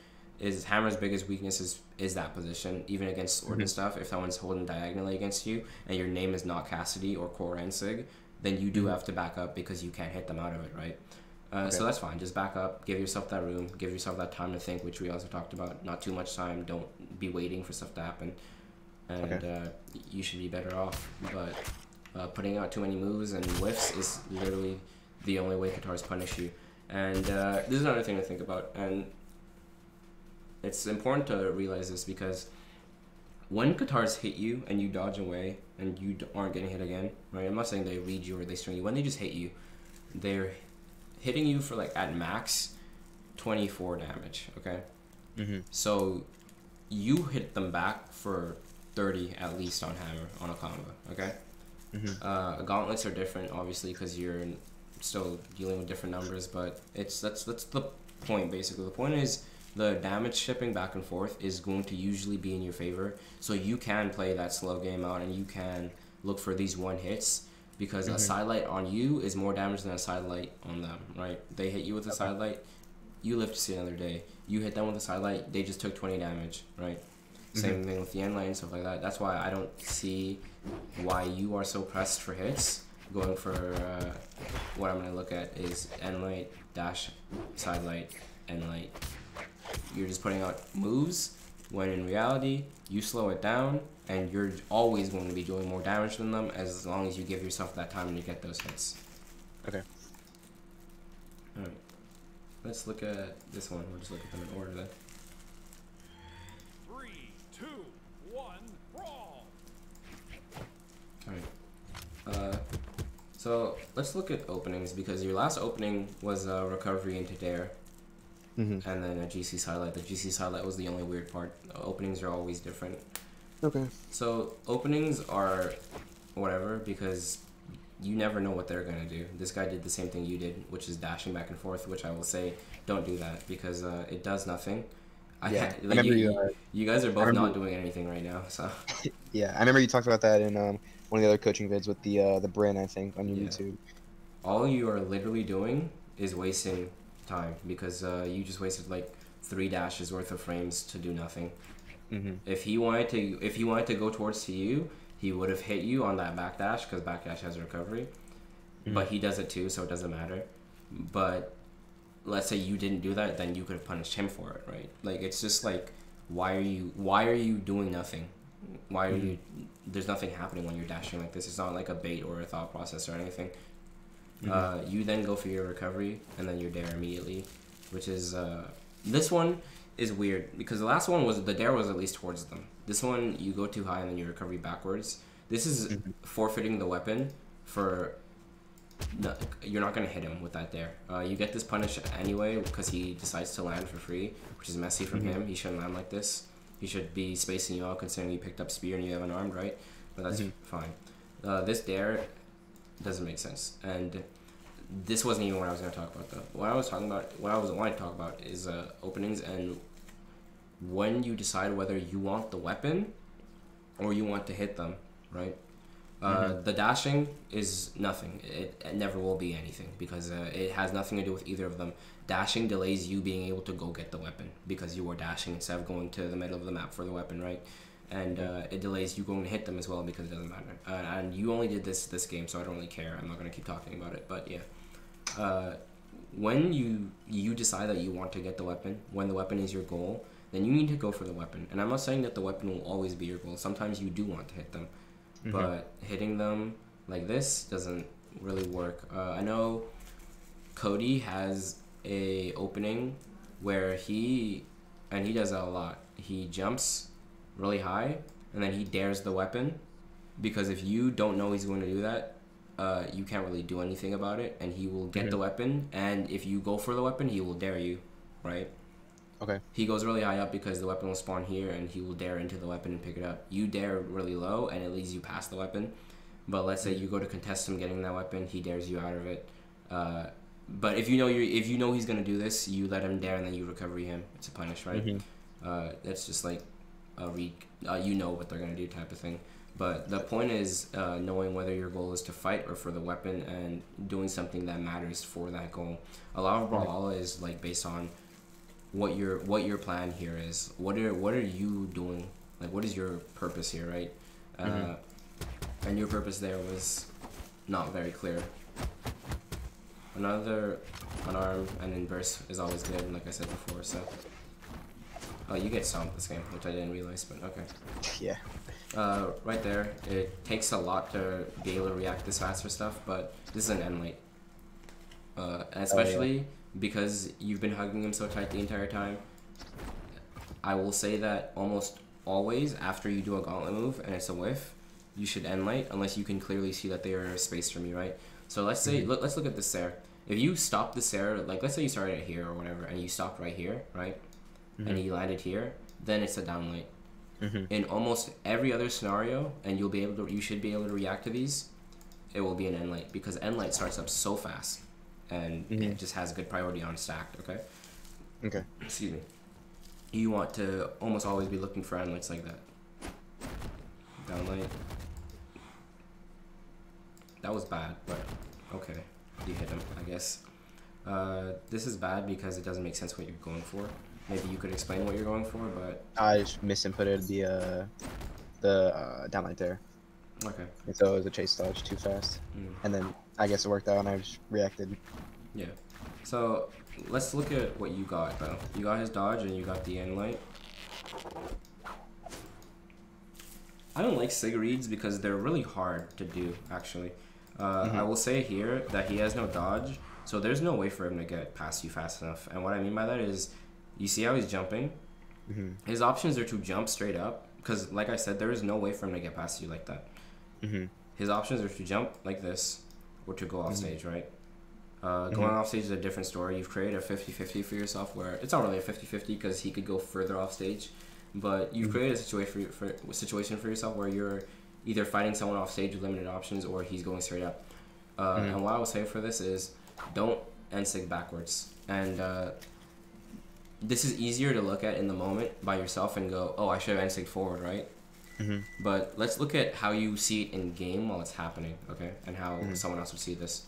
is hammer's biggest weakness is, is that position, even against sword and Mhm. stuff. If someone's holding diagonally against you and your name is not Cassidy or Kor Ensig, then you do Mhm. have to back up because you can't hit them out of it, right? Uh, So that's fine. Just back up. Give yourself that room. Give yourself that time to think, which we also talked about. Not too much time. Don't be waiting for stuff to happen, and Okay. uh, you should be better off. But uh, putting out too many moves and whiffs is literally the only way Katars punish you. And uh, this is another thing to think about. And it's important to realize this because when Katars hit you and you dodge away and you aren't getting hit again, right? I'm not saying they read you or they string you. When they just hit you, they're hitting you for like at max 24 damage, okay? Mhm. So you hit them back for 30 at least on hammer on a combo, okay? Mhm. Uh, gauntlets are different, obviously, because you're still dealing with different numbers. But it's that's that's the point basically. The point is the damage shipping back and forth is going to usually be in your favor, so you can play that slow game out and you can look for these one hits because a Mhm. sidelight on you is more damage than a sidelight on them. Right? They hit you with a sidelight, you live to see another day. You hit them with a sidelight, they just took twenty damage. Right? Same thing with the end light and stuff like that. That's why I don't see why you are so pressed for hits. Going for uh, what I'm gonna look at is end light, dash, side light, end light. You're just putting out moves when in reality you slow it down and you're always going to be doing more damage than them as long as you give yourself that time to get those hits. Okay. Alright. Let's look at this one. We'll just look at them in order then. Three, two, one, brawl. Alright. Uh, so let's look at openings because your last opening was a recovery into dare Mhm. and then a GC sidelight. The GC sidelight was the only weird part. Openings are always different. Okay. So openings are whatever because you never know what they're gonna do. This guy did the same thing you did, which is dashing back and forth. Which I will say, don't do that because uh, it does nothing. I Yeah. ha- I like, remember you, you. Uh, you guys are both remember- not doing anything right now. So yeah, I remember you talked about that in um, one of the other coaching vids with the uh, the Brynn, I think, on your Yeah. YouTube. all you are literally doing is wasting time because uh, you just wasted like three dashes worth of frames to do nothing. Mm-hmm. If he wanted to, if he wanted to go towards to you, he would have hit you on that backdash because backdash has recovery. But he does it too, so it doesn't matter. But let's say you didn't do that, then you could have punished him for it, right? Like it's just like, why are you, why are you doing nothing? Why are you? There's nothing happening when you're dashing like this. It's not like a bait or a thought process or anything. Uh, you then go for your recovery and then your dare immediately, which is uh, this one is weird because the last one was the dare was at least towards them. This one you go too high and then you recovery backwards. This is Mhm. forfeiting the weapon for. No, you're not gonna hit him with that dare. Uh, you get this punish anyway because he decides to land for free, which is messy from Mhm. him. He shouldn't land like this. He should be spacing you out considering you picked up spear and you have an armed right, but that's Mhm. fine. Uh, this dare doesn't make sense, and this wasn't even what I was gonna talk about though. What I was talking about, what I was wanting to talk about is uh, openings and when you decide whether you want the weapon or you want to hit them, right? Uh, The dashing is nothing. It, it never will be anything because uh, it has nothing to do with either of them. Dashing delays you being able to go get the weapon because you are dashing instead of going to the middle of the map for the weapon, right? And uh, it delays you going to hit them as well because it doesn't matter. Uh, and you only did this this game, so I don't really care. I'm not gonna keep talking about it, but yeah. Uh, when you you decide that you want to get the weapon, when the weapon is your goal, then you need to go for the weapon. And I'm not saying that the weapon will always be your goal. Sometimes you do want to hit them, Mhm. but hitting them like this doesn't really work. Uh, I know Cody has a opening where he and he does that a lot. He jumps really high and then he dares the weapon because if you don't know he's going to do that, uh, you can't really do anything about it and he will get the weapon and if you go for the weapon, he will dare you, right? Okay. He goes really high up because the weapon will spawn here and he will dare into the weapon and pick it up. You dare really low and it leads you past the weapon. But let's say you go to contest him getting that weapon, he dares you out of it. Uh, but if you know you if you know he's gonna do this, you let him dare and then you recover him. It's a punish, right? Mhm. Uh, that's just like a re- uh, you know what they're gonna do type of thing. But the point is uh, knowing whether your goal is to fight or for the weapon and doing something that matters for that goal. A lot of Brawlhalla is like based on what your what your plan here is. What are what are you doing? Like what is your purpose here, right? Uh, and your purpose there was not very clear. Another unarmed and inverse is always good, like I said before. So, oh, you get stomped this game, which I didn't realize, but okay. Yeah. Uh, right there, it takes a lot to be able to react this fast for stuff, but this is an end late. Uh, especially because you've been hugging him so tight the entire time. I will say that almost always after you do a gauntlet move and it's a whiff, you should end light unless you can clearly see that they are spaced from you, right? So let's say let, let's look at the Sair. If you stop the Sair, like let's say you started at here or whatever, and you stopped right here, right, and he landed here, then it's a down light. Mhm. In almost every other scenario, and you'll be able to, you should be able to react to these. It will be an end light because end light starts up so fast, and it Mhm. just has good priority on stacked. Okay Okay. excuse me, you want to almost always be looking for endlights like that. Downlight. That was bad, but okay. You hit him, I guess. Uh, this is bad because it doesn't make sense what you're going for. Maybe you could explain what you're going for, but I just misinputted the uh, the uh, downlight there, okay. and so it was a chase dodge too fast, Mm. and then I guess it worked out, and I just reacted. Yeah. So let's look at what you got though. You got his dodge and you got the end light. I don't like sig reads because they're really hard to do actually. Uh, I will say here that he has no dodge, so there's no way for him to get past you fast enough. And what I mean by that is, you see how he's jumping. Mhm. His options are to jump straight up because, like I said, there is no way for him to get past you like that. Mhm. His options are to jump like this or to go off stage, right? Uh, going off stage is a different story. You've created a 50 50 for yourself where it's not really a 50 50 because he could go further off stage, but you've created a situation for, for, situation for yourself where you're either fighting someone off stage with limited options or he's going straight up. Uh, And what I would say for this is don't end sig backwards. And uh, this is easier to look at in the moment by yourself and go, oh, I should have end forward, right? Mhm. But let's look at how you see it in game while it's happening, okay? And how mm-hmm. someone else would see this.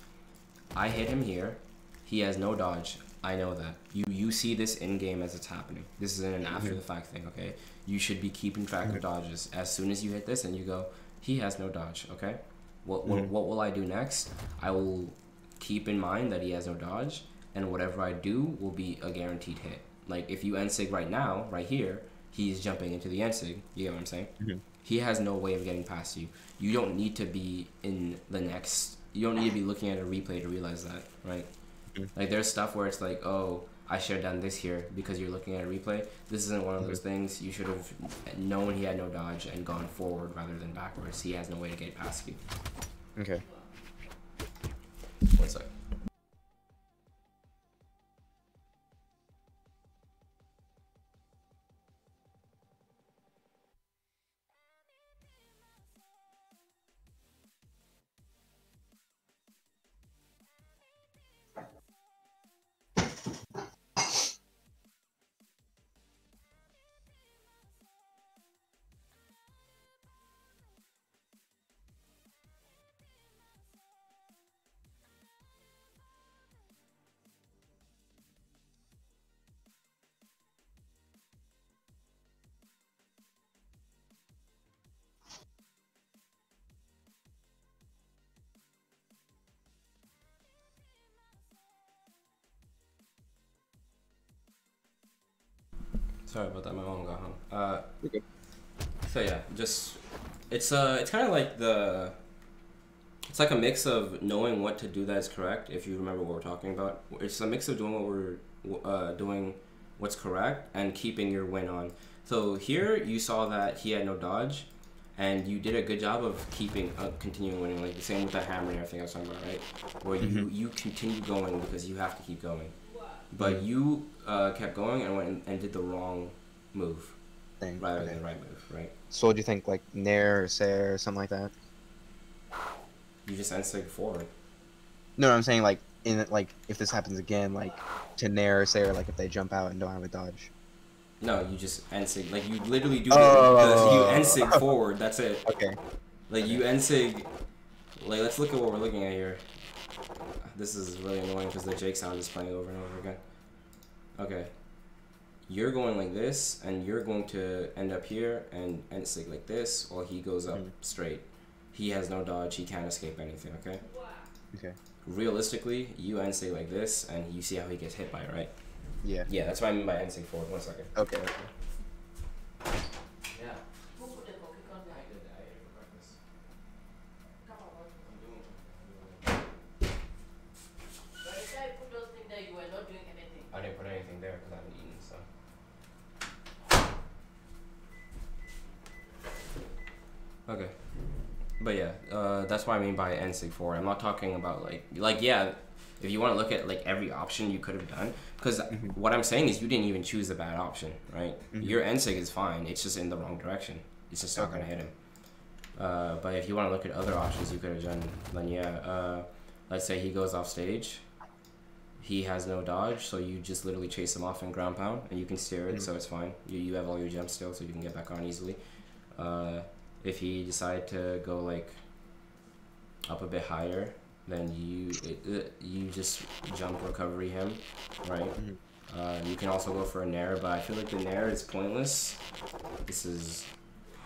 I hit him here. He has no dodge. I know that. You you see this in game as it's happening. This is an mm-hmm. after the fact thing, okay? You should be keeping track of mm-hmm. dodges. As soon as you hit this and you go, he has no dodge, okay? What what, what will I do next? I will keep in mind that he has no dodge, and whatever I do will be a guaranteed hit. Like if you ensig right now, right here, he's jumping into the ensig. You get what I'm saying? Mm-hmm. He has no way of getting past you. You don't need to be in the next. You don't need to be looking at a replay to realize that, right? Mm-hmm. Like there's stuff where it's like, oh, I should have done this here because you're looking at a replay. This isn't one of mm-hmm. those things. You should have known he had no dodge and gone forward rather than backwards. He has no way to get past you. Okay. One sec. Sorry about that. My mom got home. Uh, You're so yeah, just it's uh, it's kind of like the It's like a mix of knowing what to do that is correct. If you remember what we're talking about, it's a mix of doing what we're uh, doing, what's correct, and keeping your win on. So here you saw that he had no dodge, and you did a good job of keeping, uh, continuing winning. Like the same with that hammer and everything I was talking about, right? Where you you continue going because you have to keep going, but you uh, kept going and went and, did the wrong move Thing. rather okay. than the right move, right? So what do you think, like Nair or Sair or something like that? You just end forward. No, I'm saying like in like if this happens again, like to Nair or Sair, like if they jump out and don't have a dodge. No, you just end. Like you literally do Oh. the you end forward. That's it. Okay. Like you end. Like let's look at what we're looking at here. This is really annoying because the Jake sound is playing over and over again. Okay. You're going like this, and you're going to end up here and end sig like this, while he goes up Mhm. straight. He has no dodge. He can't escape anything. Okay. Okay. Realistically, you end sig like this, and you see how he gets hit by it, right? Yeah. Yeah, that's what I mean by end sig forward. One second. Okay. okay. Yeah. Who put the cookie on I there? did that. I ate it for breakfast. Come on. I'm doing But if I put those things there, you were not doing anything. I didn't put anything there because I haven't eaten, so. Okay. But yeah, uh, that's what I mean by NSIG 4. I'm not talking about like, like yeah, if you want to look at like every option you could have done, because what I'm saying is you didn't even choose the bad option, right? Your NSIG is fine, it's just in the wrong direction. It's just not Okay. going to hit him. Uh, but if you want to look at other options you could have done, then yeah, uh, let's say he goes off stage, he has no dodge, so you just literally chase him off and ground pound, and you can steer it, Mhm. so it's fine. You, you have all your gems still, so you can get back on easily. Uh, if he decide to go like up a bit higher, then you it, it, you just jump recovery him, right? Mhm. Uh, you can also go for a nair, but I feel like the nair is pointless. This is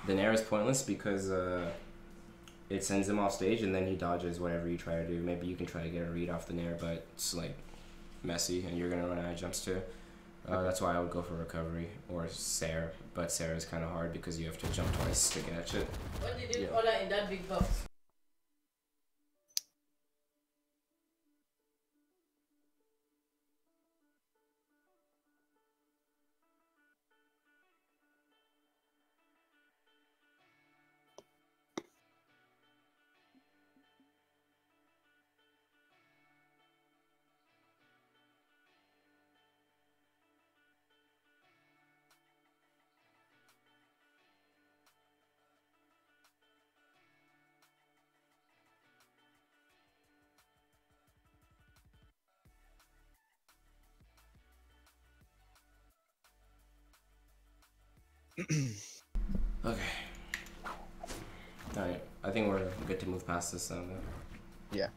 the nair is pointless because uh, it sends him off stage and then he dodges whatever you try to do. Maybe you can try to get a read off the nair, but it's like messy and you're gonna run out of jumps too. Uh, that's why I would go for recovery or Sair, but Sair is kind of hard because you have to jump twice to catch it. What did you Yeah. order in that big box? Okay. Alright, I think we're good to move past this now. Then. Yeah.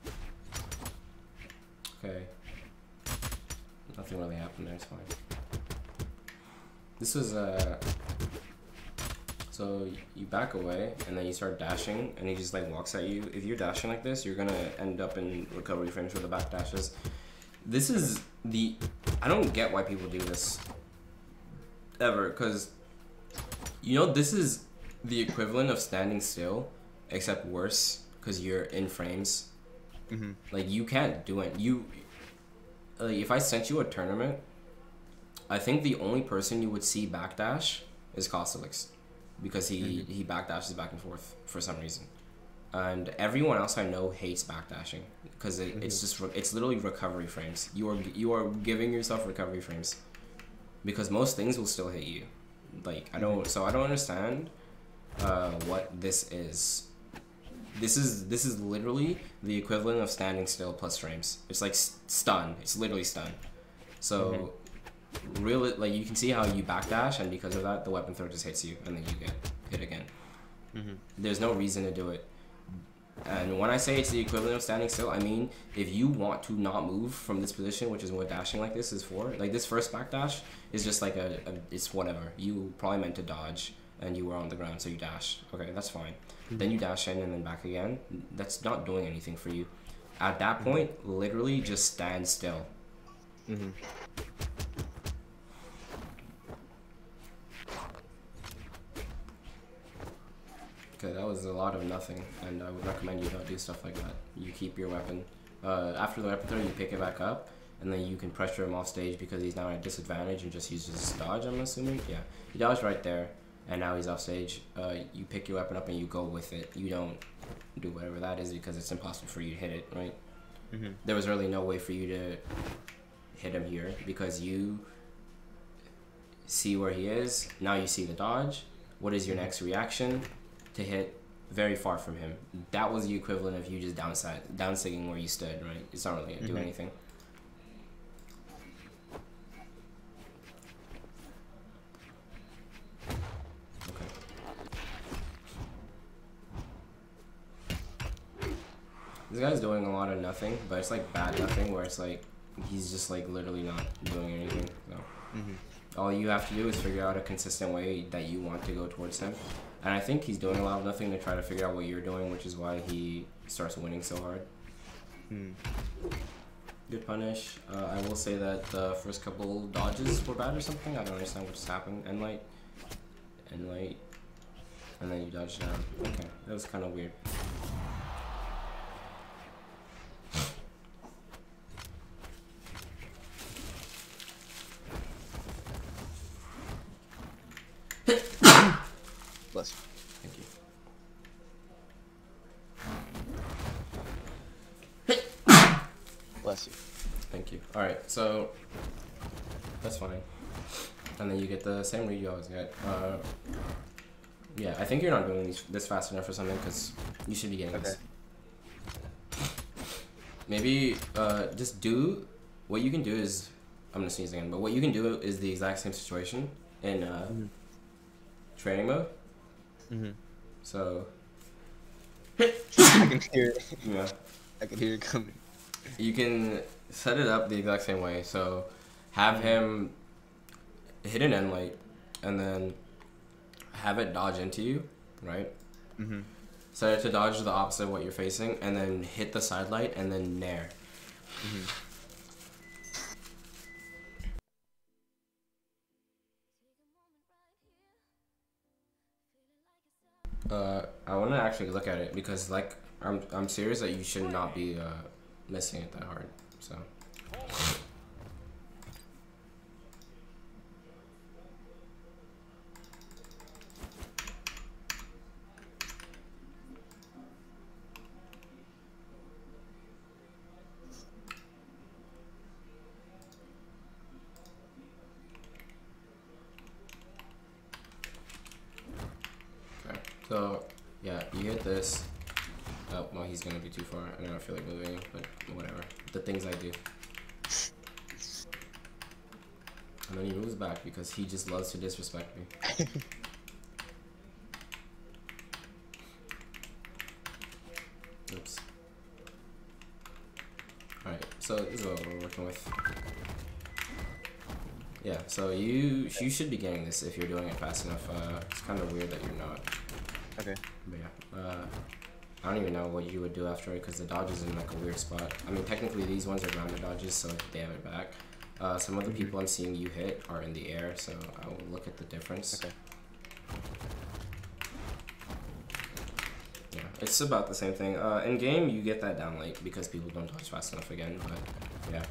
Okay. Nothing really happened there, it's fine. This was, uh. So you back away and then you start dashing and he just like walks at you. If you're dashing like this, you're gonna end up in recovery frames where the back dashes. This is the. I don't get why people do this. Ever, because. You know, this is the equivalent of standing still, except worse, because you're in frames. Mm-hmm. Like you can't do it. You like if I sent you a tournament, I think the only person you would see backdash is Cosolix, because he he backdashes back and forth for some reason, and everyone else I know hates backdashing because it, it's just re- it's literally recovery frames. You are you are giving yourself recovery frames, because most things will still hit you. Like I don't so I don't understand uh, what this is this is this is literally the equivalent of standing still plus frames. It's like stun. It's literally stun. So really, like you can see how you backdash, and because of that, the weapon throw just hits you, and then you get hit again. Mhm. There's no reason to do it. And when I say it's the equivalent of standing still, I mean if you want to not move from this position, which is what dashing like this is for. Like this first backdash is just like a, a it's whatever. You probably meant to dodge, and you were on the ground, so you dash. Okay, that's fine. Then you dash in and then back again. That's not doing anything for you. At that point, literally just stand still. Mm-hmm. Okay, that was a lot of nothing, and I would recommend you don't do stuff like that. You keep your weapon. Uh, after the weapon throw, you pick it back up, and then you can pressure him off stage because he's now at a disadvantage and just uses his dodge, I'm assuming. Yeah, he dodged right there, and now he's off stage. Uh, you pick your weapon up and you go with it. You don't do whatever that is because it's impossible for you to hit it, right? hmm There was really no way for you to hit him here because you see where he is. Now you see the dodge. What is your next reaction? To hit very far from him. That was the equivalent of you just downside downsigging where you stood, right? It's not really gonna do Mhm. anything. Okay. This guy's doing a lot of nothing, but it's like bad nothing where it's like he's just like literally not doing anything. So hmm all you have to do is figure out a consistent way that you want to go towards him. And I think he's doing a lot of nothing to try to figure out what you're doing, which is why he starts winning so hard. Hmm. Good punish. Uh, I will say that the first couple dodges were bad or something. I don't understand what just happened. End light, end light, and then you dodge down. Okay, that was kind of weird. Bless you. Thank you. Bless you. Thank you. All right, so that's fine. And then you get the same read you always get. Uh, yeah, I think you're not doing this fast enough or something because you should be getting this. Maybe uh, just do what you can do is I'm gonna sneeze again, but what you can do is the exact same situation in uh, Mhm. training mode. Hmm So I can hear it. yeah. I can hear it coming. you can set it up the exact same way. So have him hit an end light and then have it dodge into you, right? hmm Set it to dodge the opposite of what you're facing and then hit the side light and then nair. hmm Uh, I want to actually look at it because like I'm I'm serious that you should not be uh, missing it that hard. So Okay. So yeah, you hit this. Oh well, he's gonna be too far, and I don't feel like moving, but whatever. The things I do. And then he moves back because he just loves to disrespect me. Oops. Alright, so this is what we're working with. Yeah, so you you should be getting this if you're doing it fast enough. Uh, it's kind of weird that you're not. Okay. But yeah, uh, I don't even know what you would do after it because the dodge is in like a weird spot. I mean, technically these ones are grounded dodges, so they have it back. Uh, some of the people I'm seeing you hit are in the air, so I will look at the difference. Okay. Yeah, it's about the same thing. Uh, in game, you get that down late because people don't dodge fast enough again. But yeah,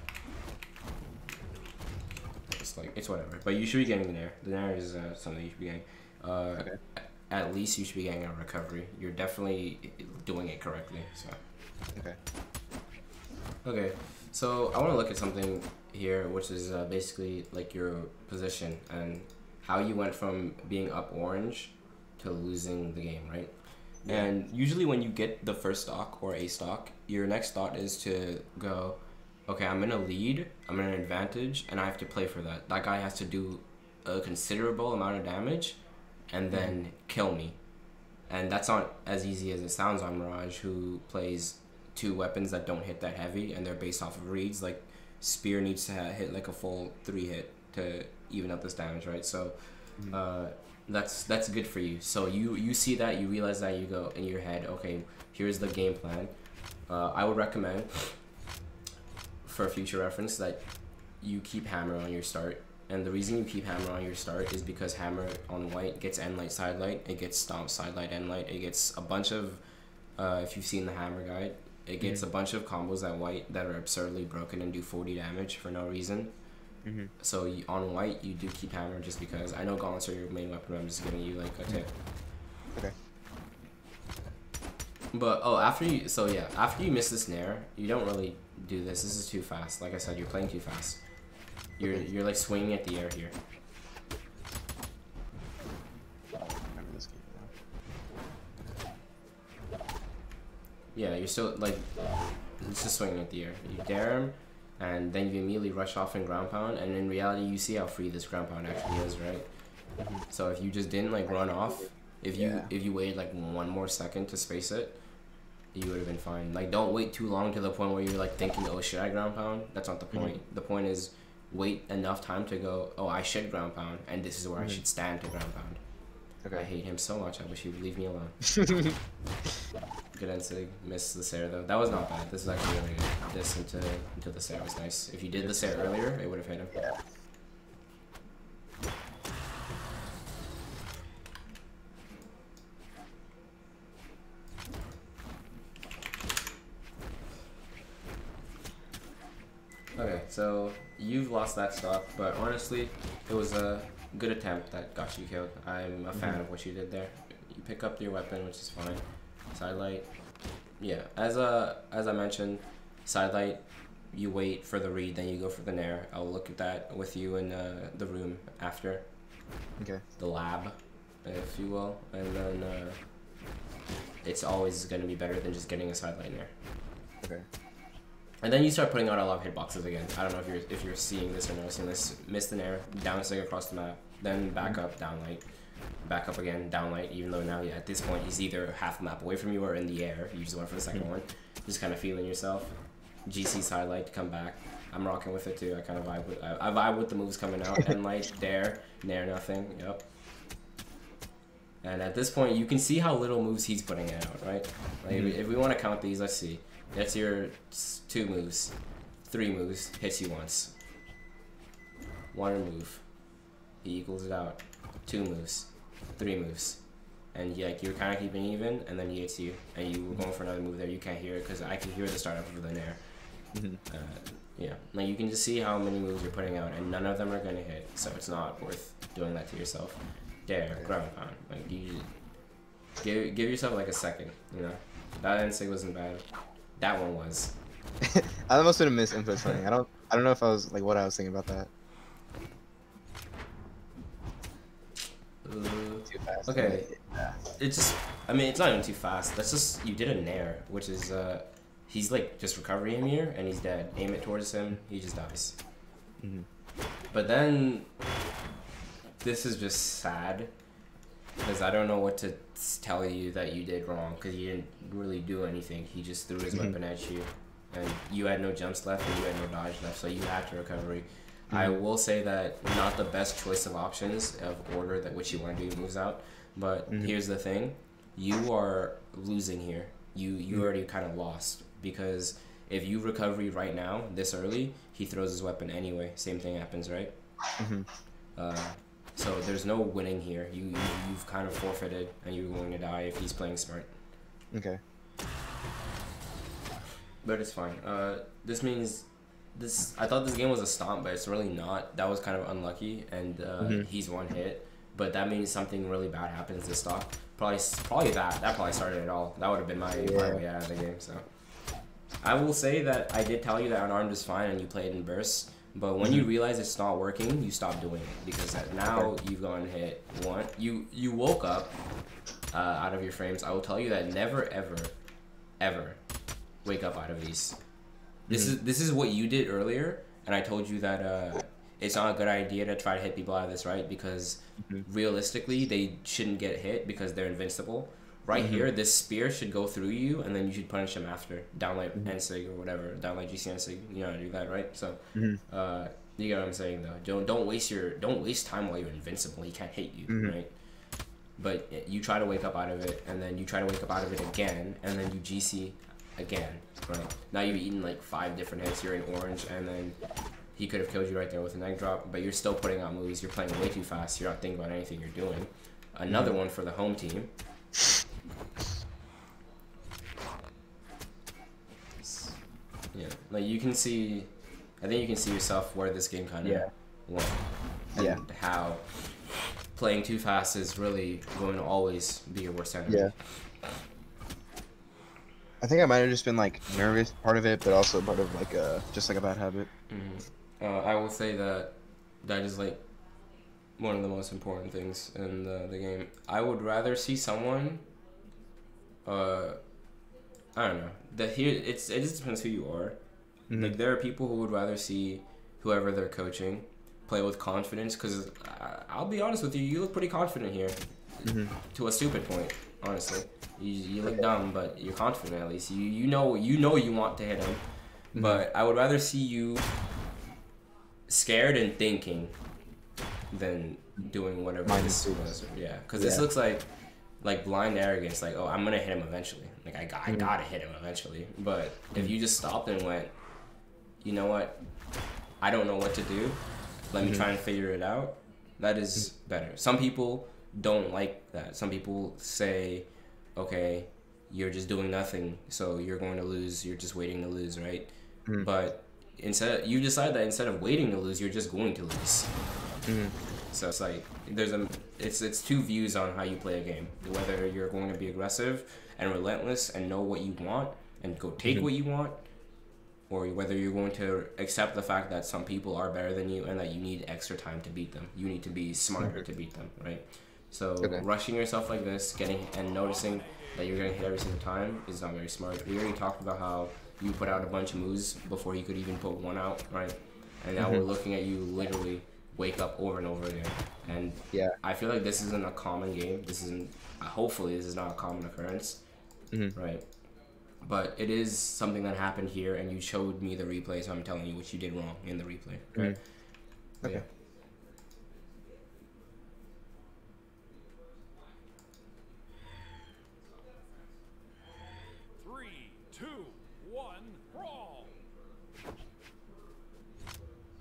it's like it's whatever. But you should be getting the nair. The nair is uh, something you should be getting. Uh, Okay. At least you should be getting a recovery. You're definitely doing it correctly. So. Okay. Okay, so I want to look at something here, which is uh, basically like your position and how you went from being up orange to losing the game, right? Yeah. And usually, when you get the first stock or a stock, your next thought is to go, okay, I'm in a lead, I'm in an advantage, and I have to play for that. That guy has to do a considerable amount of damage and then kill me. And that's not as easy as it sounds on Mirage, who plays two weapons that don't hit that heavy and they're based off of reads. Like Spear needs to hit like a full three hit to even up this damage, right? So Mhm. uh, that's that's good for you. So you you see that, you realize that, you go in your head, okay, here's the game plan. Uh, I would recommend for future reference that you keep hammer on your start and the reason you keep hammer on your start is because hammer on white gets end light side light, it gets stomp side light end light, it gets a bunch of. Uh, if you've seen the hammer guide, it gets a bunch of combos at white that are absurdly broken and do 40 damage for no reason. Mhm. So you, on white, you do keep hammer just because I know gauntlets are your main weapon. But I'm just giving you like a tip. Okay. But oh, after you, so yeah, after you miss the snare, you don't really do this. This is too fast. Like I said, you're playing too fast. You're Okay. you're like swinging at the air here. Yeah, you're still like it's just swinging at the air. You dare him, and then you immediately rush off and ground pound. And in reality, you see how free this ground pound actually is, right? Mm-hmm. So if you just didn't like run off, if you Yeah. if you waited like one more second to space it, you would have been fine. Like don't wait too long to the point where you're like thinking, oh should I ground pound? That's not the mm-hmm. point. The point is wait enough time to go, oh I should ground pound, and this is where I mm-hmm. should stand to ground pound. I hate him so much. I wish he would leave me alone. Good Ensig. Missed the Sair though. That was not bad. This is actually really good. This into into the Sair was nice. If you did the Sair earlier, it would have hit him. Okay, so you've lost that stock, but honestly, it was a good attempt that got you killed. I'm a fan mm-hmm. of what you did there. You pick up your weapon, which is fine. Sidelight, yeah. As a as I mentioned, sidelight. You wait for the read, then you go for the nair. I'll look at that with you in uh, the room after. Okay. the lab, if you will, and then uh, it's always going to be better than just getting a sideline there. Okay. And then you start putting out a lot of hitboxes again. I don't know if you're if you're seeing this or noticing this. Miss the nair, down sig across the map, then back up, down light, back up again, down light. Even though now yeah, at this point he's either half a map away from you or in the air. You just went for the second hmm. one. Just kind of feeling yourself. GC side light to come back. I'm rocking with it too. I kind of vibe with I, I vibe with the moves coming out. End light, dare, nair, nothing. Yep. And at this point, you can see how little moves he's putting out, right? Like, if we- hmm. if we want to count these, let's see. That's your two moves, three moves, hits you once. One move, he equals it out. Two moves, three moves, and yeah, like you're kind of keeping even, and then he hits you, and you were going for another move there. You can't hear it because I can hear the startup of the nair. Mhm. Uh, yeah, like you can just see how many moves you're putting out, and none of them are gonna hit, so it's not worth doing that to yourself. Dare, ground pound, like you give give yourself like a second, you know. That insig wasn't bad. That one was. I must have been misinput something. I don't. I don't know if I was like what I was thinking about that. Uh, fast. Okay. It's just I mean it's not even too fast. That's just you did a nair, which is uh he's like just recovery him here and he's dead. Aim it towards him, he just dies. Mhm. But then this is just sad because I don't know what to tell you that you did wrong because you didn't really do anything. He just threw his Mhm. weapon at you, and you had no jumps left and you had no dodge left, so you had to recovery. I will say that not the best choice of options of order that which you want to do moves out, but Mhm. here's the thing: you are losing here. You you Mhm. already kind of lost because if you recovery right now this early, he throws his weapon anyway. Same thing happens, right? Mhm. Uh, so there's no winning here. You, you you've kind of forfeited, and you're going to die if he's playing smart. Okay. But it's fine. Uh, this means this. I thought this game was a stomp, but it's really not. That was kind of unlucky, and uh, Mhm. he's one hit. But that means something really bad happens to stop. Probably probably that. That probably started it all. That would have been my, my way out of the game. So I will say that I did tell you that unarmed is fine, and you played in bursts. But when you realize it's not working, you stop doing it because now you've gone hit one. You you woke up uh, out of your frames. I will tell you that never ever, ever wake up out of these. This is this is what you did earlier, and I told you that uh, it's not a good idea to try to hit people out of this right because Mhm. realistically they shouldn't get hit because they're invincible. Right Mhm. here, this spear should go through you, and then you should punish him after downlight Mhm. nsig or whatever, downlight GC nsig. You know do that, right? So, Mhm. uh, you get what I'm saying though. Don't don't waste your don't waste time while you're invincible. He can't hit you, Mhm. right? But uh, you try to wake up out of it, and then you try to wake up out of it again, and then you GC again, right? Now you've eaten like five different hits. You're in orange, and then he could have killed you right there with an egg drop, but you're still putting out moves. You're playing way too fast. You're not thinking about anything you're doing. Another one for the home team. Yeah, like you can see, I think you can see yourself where this game kind of Yeah. went, and Yeah. how playing too fast is really going to always be your worst enemy. Yeah. I think I might have just been like nervous part of it, but also part of like uh just like a bad habit. Uh, I will say that that is like one of the most important things in the, the game. I would rather see someone. Uh, I don't know. That here, it's it just depends who you are. Mhm. Like there are people who would rather see whoever they're coaching play with confidence. Because I'll be honest with you, you look pretty confident here, Mhm. to a stupid point. Honestly, you, you look dumb, but you're confident at least. You you know you know you want to hit him, but I would rather see you scared and thinking than doing whatever this was. Yeah, because this looks like like blind arrogance. Like, oh, I'm gonna hit him eventually. Like, I, got, I gotta hit him eventually. But if you just stopped and went, you know what? I don't know what to do. Let me try and figure it out. That is better. Some people don't like that. Some people say, okay, you're just doing nothing, so you're going to lose. You're just waiting to lose, right? Mm. But instead, you decide that instead of waiting to lose, you're just going to lose. Mm. So it's like there's a it's it's two views on how you play a game. Whether you're going to be aggressive and relentless and know what you want and go take mm-hmm. what you want, or whether you're going to accept the fact that some people are better than you and that you need extra time to beat them. You need to be smarter to beat them, right? So Okay. rushing yourself like this, getting and noticing that you're getting hit every single time is not very smart. We already talked about how you put out a bunch of moves before you could even put one out, right? And now we're looking at you literally wake up over and over again. And Yeah. I feel like this isn't a common game. This isn't. uh, Hopefully, this is not a common occurrence, Mhm. right? But it is something that happened here, and you showed me the replay, so I'm telling you what you did wrong in the replay, right? But Okay. yeah. Three, two, one, brawl.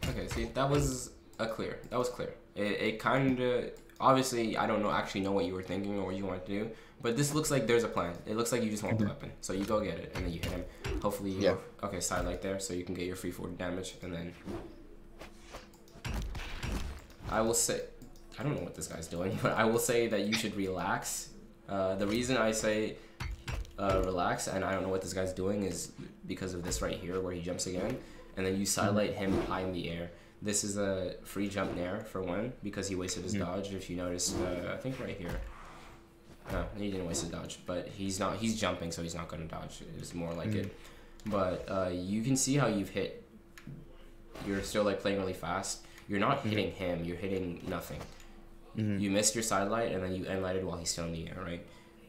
Okay, see, that was a clear. That was clear. It, it kind of obviously I don't know actually know what you were thinking or what you wanted to do, but this looks like there's a plan. It looks like you just want the weapon, so you go get it and then you hit him. Hopefully, you Yeah. okay side light there, so you can get your free forward damage, and then I will say I don't know what this guy's doing, but I will say that you should relax. Uh, the reason I say uh, relax and I don't know what this guy's doing is because of this right here where he jumps again, and then you sidelight him high in the air. This is a free jump nair for one because he wasted his dodge. If you notice, uh, I think right here. No, he didn't waste his dodge, but he's not. He's jumping, so he's not going to dodge. It's more like it. But uh, you can see how you've hit. You're still like playing really fast. You're not hitting him. You're hitting nothing. You missed your side light, and then you end lighted while he's still in the air, right?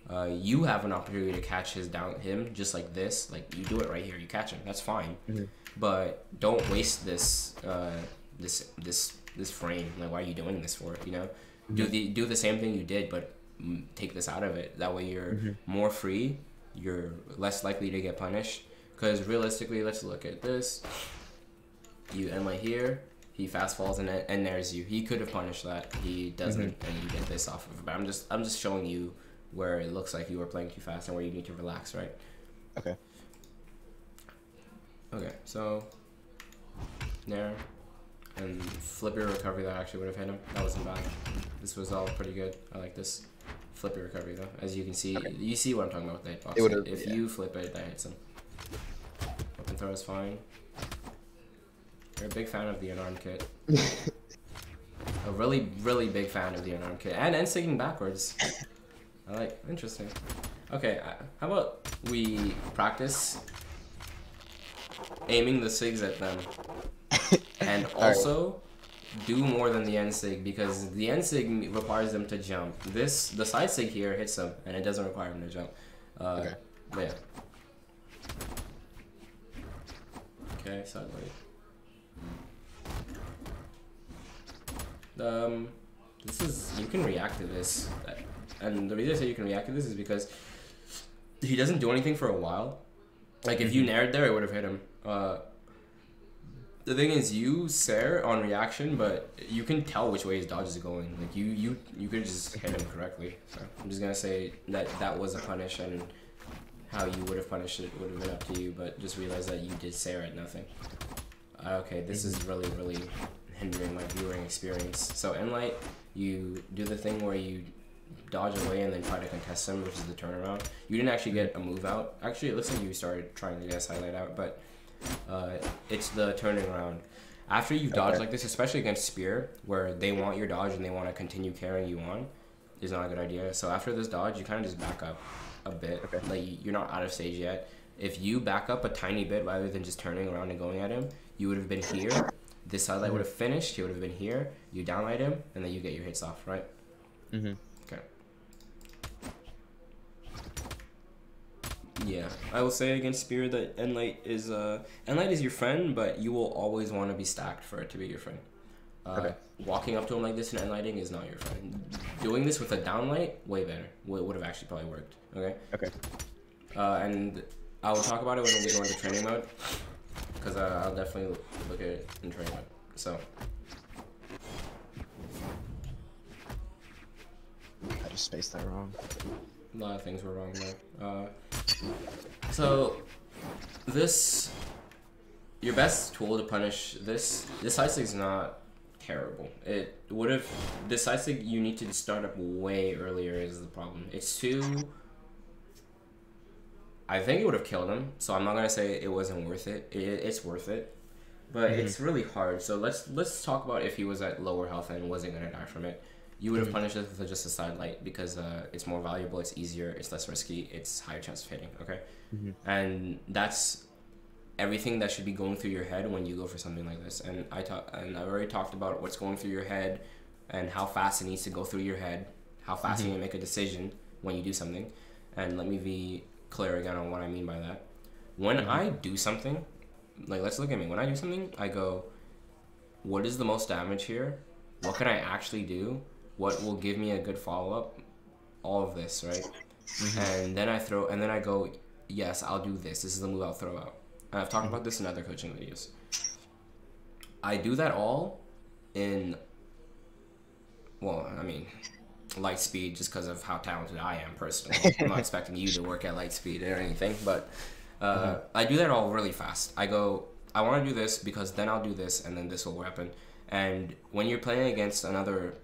Uh, you have an opportunity to catch his down him just like this. Like you do it right here. You catch him. That's fine. But don't waste this uh, this this this frame. Like why are you doing this for? You know, do the do the same thing you did, but take this out of it. That way you're more free. You're less likely to get punished. Because realistically, let's look at this. You end right here. He fast falls and and there's you. He could have punished that. He doesn't, and you get this off of. it. But I'm just I'm just showing you where it looks like you were playing too fast and where you need to relax, right? Okay. Okay, so there, and flip your recovery that actually would have hit him. That wasn't bad. This was all pretty good. I like this. Flip your recovery though, as you can see, you see what I'm talking about with the hitbox. It if yeah. you flip it, that hits him. Open throw is fine. You're a big fan of the unarmed kit. a really, really big fan of the unarmed kit, and and sticking backwards. I like. Interesting. Okay, uh, how about we practice aiming the SIGs at them, and All right. also do more than the end SIG because the end SIG requires them to jump. This the side SIG here hits them, and it doesn't require them to jump. Uh, Okay. But yeah. Okay, side light. Um, this is you can react to this, and the reason I say you can react to this is because he doesn't do anything for a while. Like if you nared there, it would have hit him. Uh, the thing is, you Sair on reaction, but you can tell which way his dodge is going. Like you, you, you could just hit him correctly. So I'm just gonna say that that was a punish, and how you would have punished it would have been up to you. But just realize that you did Sair at nothing. Uh, okay, this is really, really hindering my viewing experience. So in light, you do the thing where you dodge away and then try to contest him, which is the turnaround. You didn't actually get a move out. Actually, it looks like you started trying to get a highlight out, but uh, it's the turning around. After you dodge Okay. like this, especially against Spear, where they want your dodge and they want to continue carrying you on, is not a good idea. So after this dodge, you kind of just back up a bit. Okay. Like you're not out of stage yet. If you back up a tiny bit rather than just turning around and going at him, you would have been here. This highlight would have finished. He would have been here. You downlight him, and then you get your hits off, right? Mhm. Okay. Yeah, I will say against Spear that Enlight is uh Enlight is your friend, but you will always want to be stacked for it to be your friend. Uh, Okay. Walking up to him like this and Enlighting is not your friend. Doing this with a downlight, way better. Would would have actually probably worked. Okay. Okay. Uh, and I will talk about it when we go into training mode, because uh, I'll definitely look, look at it in training mode. So I just spaced that wrong. a lot of things were wrong there. Uh, so this your best tool to punish this this side is not terrible. It would have this stick you need to start up way earlier is the problem. It's too I think it would have killed him, so I'm not gonna say it wasn't worth it. it it's worth it, but mm-hmm. it's really hard. So let's let's talk about if he was at lower health and wasn't gonna die from it. You would have mm-hmm. punished it with just a side light because uh, it's more valuable, it's easier, it's less risky, it's higher chance of hitting. Okay, mm-hmm. and that's everything that should be going through your head when you go for something like this. And I talk, and I've already talked about what's going through your head and how fast it needs to go through your head, how fast you mm-hmm. can make a decision when you do something. And let me be clear again on what I mean by that. When I do something, like let's look at me. When I do something, I go, what is the most damage here? What can I actually do? What will give me a good follow up? All of this, right? And then I throw, and then I go, yes, I'll do this. This is the move I'll throw out. And I've talked about this in other coaching videos. I do that all in, well, I mean, light speed just because of how talented I am personally. I'm not expecting you to work at light speed or anything, but uh, I do that all really fast. I go, I want to do this because then I'll do this and then this will happen. And when you're playing against another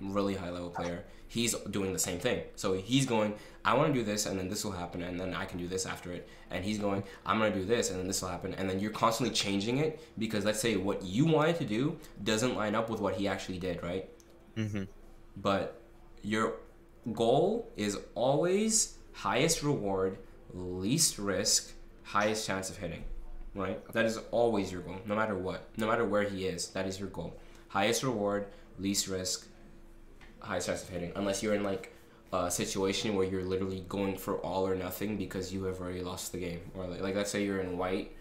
really high level player, he's doing the same thing. So he's going, I want to do this and then this will happen and then I can do this after it. And he's going, I'm going to do this and then this will happen. And then you're constantly changing it because let's say what you wanted to do doesn't line up with what he actually did, right? Mhm. But your goal is always highest reward, least risk, highest chance of hitting, right? That is always your goal, no matter what, no matter where he is. That is your goal. Highest reward, least risk, highest chance of hitting. Unless you're in like a situation where you're literally going for all or nothing because you have already lost the game, or like, like let's say you're in white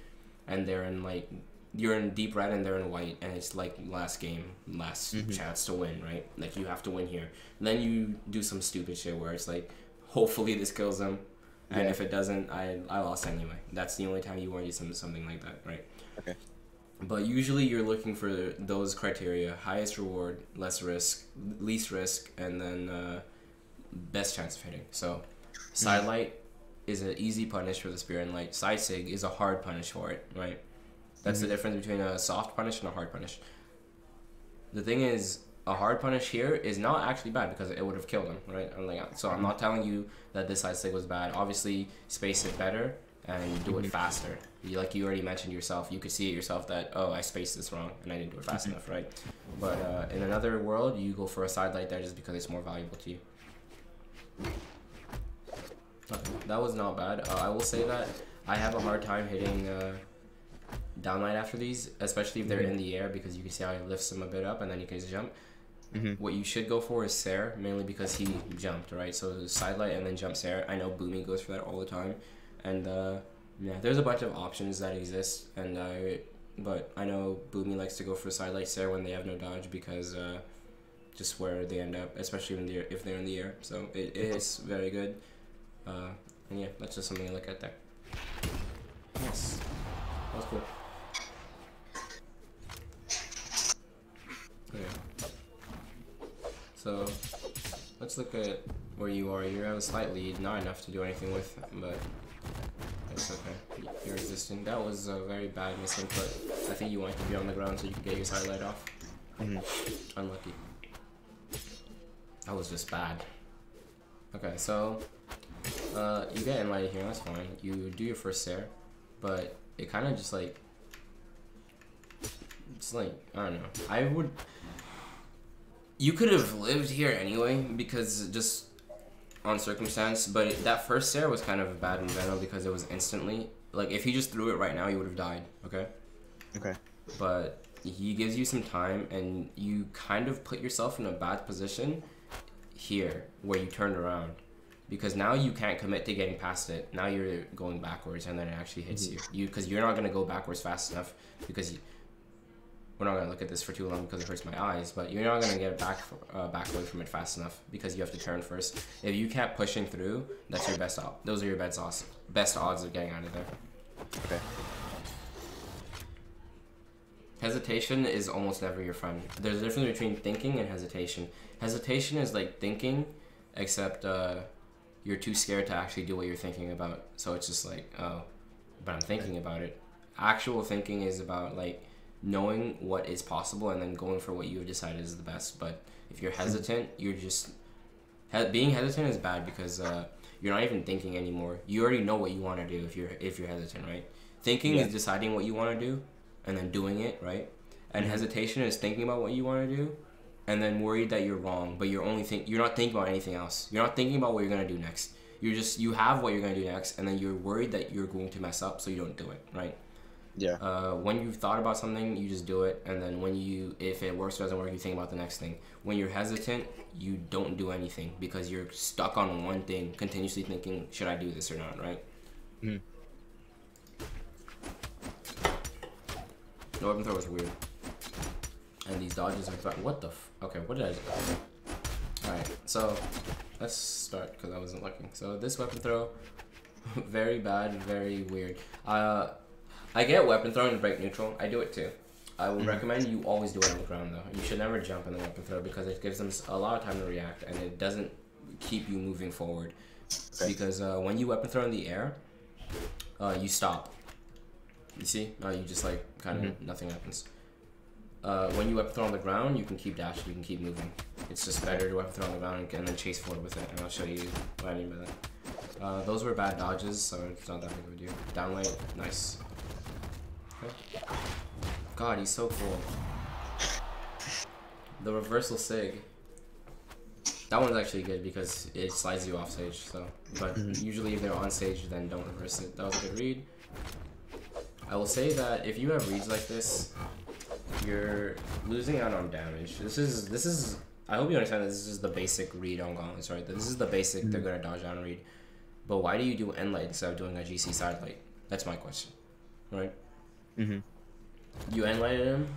and they're in like you're in deep red and they're in white and it's like last game last mm-hmm. chance to win right like you have to win here and then you do some stupid shit where it's like hopefully this kills them and Yeah. if it doesn't i i lost anyway that's the only time you want to do something, something like that right Okay. But usually you're looking for those criteria highest reward less risk least risk and then uh, best chance of hitting. So hmm. side light is an easy punish for the spear and light. Side sig is a hard punish for it right? That's the hmm. difference between a soft punish and a hard punish. The thing is a hard punish here is not actually bad because it would have killed him right? I'm like, so i'm hmm. not telling you that this side sig was bad. Obviously space it better and do it faster. You, like you already mentioned yourself you could see it yourself that oh i spaced this wrong and i didn't do it fast enough right? But uh, in another world you go for a side light there just because it's more valuable to you. Okay, that was not bad. Uh, i will say that i have a hard time hitting uh, downlight after these especially if they're in the air because you can see how he lifts them a bit up and then you can just jump. Mhm. what you should go for is Sair, mainly because he jumped, right? So side light and then jump Sair. I know Boomie goes for that all the time, and uh, yeah, there's a bunch of options that exist, and I but I know Boomie likes to go for side lights there when they have no dodge because uh, just where they end up, especially when they're if they're in the air. So it, it is very good, uh, and yeah, that's just something to look at there. Yes, that's cool. Okay. So let's look at where you are. You're on a slight lead, not enough to do anything with, but it's okay. You're existing. That was a very bad misinput. I think you wanted to be on the ground so you could get your side light off. Mhm. Unlucky. That was just bad. Okay, so uh, you get inlighted here, that's fine. You do your first Sair, but it kind of just like it's like I don't know. I would. You could have lived here anyway because just on circumstance, but it, that first Sair was kind of bad in general because it was instantly like if he just threw it right now, you would have died. Okay Okay. but he gives you some time and you kind of put yourself in a bad position here where you turned around because now you can't commit to getting past it now you're going backwards and then it actually hits mm-hmm. you you because you're not going to go backwards fast enough because you, we're not going to look at this for too long because it hurts my eyes but you're not going to get back uh, back away from it fast enough because you have to turn first if you kept pushing through that's your best op- those are your best odds best odds of getting out of there Okay. Hesitation is almost never your friend. There's a difference between thinking and hesitation. Hesitation is like thinking, except uh, you're too scared to actually do what you're thinking about. So it's just like, oh, but I'm thinking about it. Actual thinking is about like knowing what is possible and then going for what you have decided is the best. But if you're hesitant, you're just he- being hesitant is bad because uh, you're not even thinking anymore. You already know what you want to do if you're if you're hesitant, right? Thinking Yeah. is deciding what you want to do and then doing it, right? And hesitation is thinking about what you want to do and then worried that you're wrong, but you're only think you're not thinking about anything else. You're not thinking about what you're gonna do next. You're just you have what you're gonna do next, and then you're worried that you're going to mess up, so you don't do it, right? Yeah. Uh, when you've thought about something, you just do it, and then when you if it works or doesn't work, you think about the next thing. When you're hesitant, you don't do anything because you're stuck on one thing, continuously thinking, should I do this or not, right? Mhm. The weapon throw was weird. And these dodges are th- what the f- okay, what did I do? Alright, so let's start because I wasn't looking. So this weapon throw, very bad, very weird. Uh, I get weapon throw and break neutral. I do it too. I would recommend you always do it on the ground though. You should never jump in the weapon throw because it gives them a lot of time to react and it doesn't keep you moving forward. Okay. Because uh, when you weapon throw in the air, uh, you stop. You see? Uh, you just like kind of nothing happens. Uh, when you weapon throw on the ground, you can keep dashing, you can keep moving. It's just better to weapon throw on the ground and, and then chase forward with it, and I'll show you what I mean by that. Uh, those were bad dodges, so it's not that big of a deal. Downlight, nice. God, he's so cool. The reversal sig. That one's actually good because it slides you off stage. So, but mhm. usually if they're on stage, then don't reverse it. That was a good read. I will say that if you have reads like this, you're losing out on damage. This is this is. I hope you understand that this is the basic read on gauntlets, right? This is the basic. They're mm. gonna dodge down read. But why do you do end light instead of doing a GC side light? That's my question, right? Mhm. You end lighted him,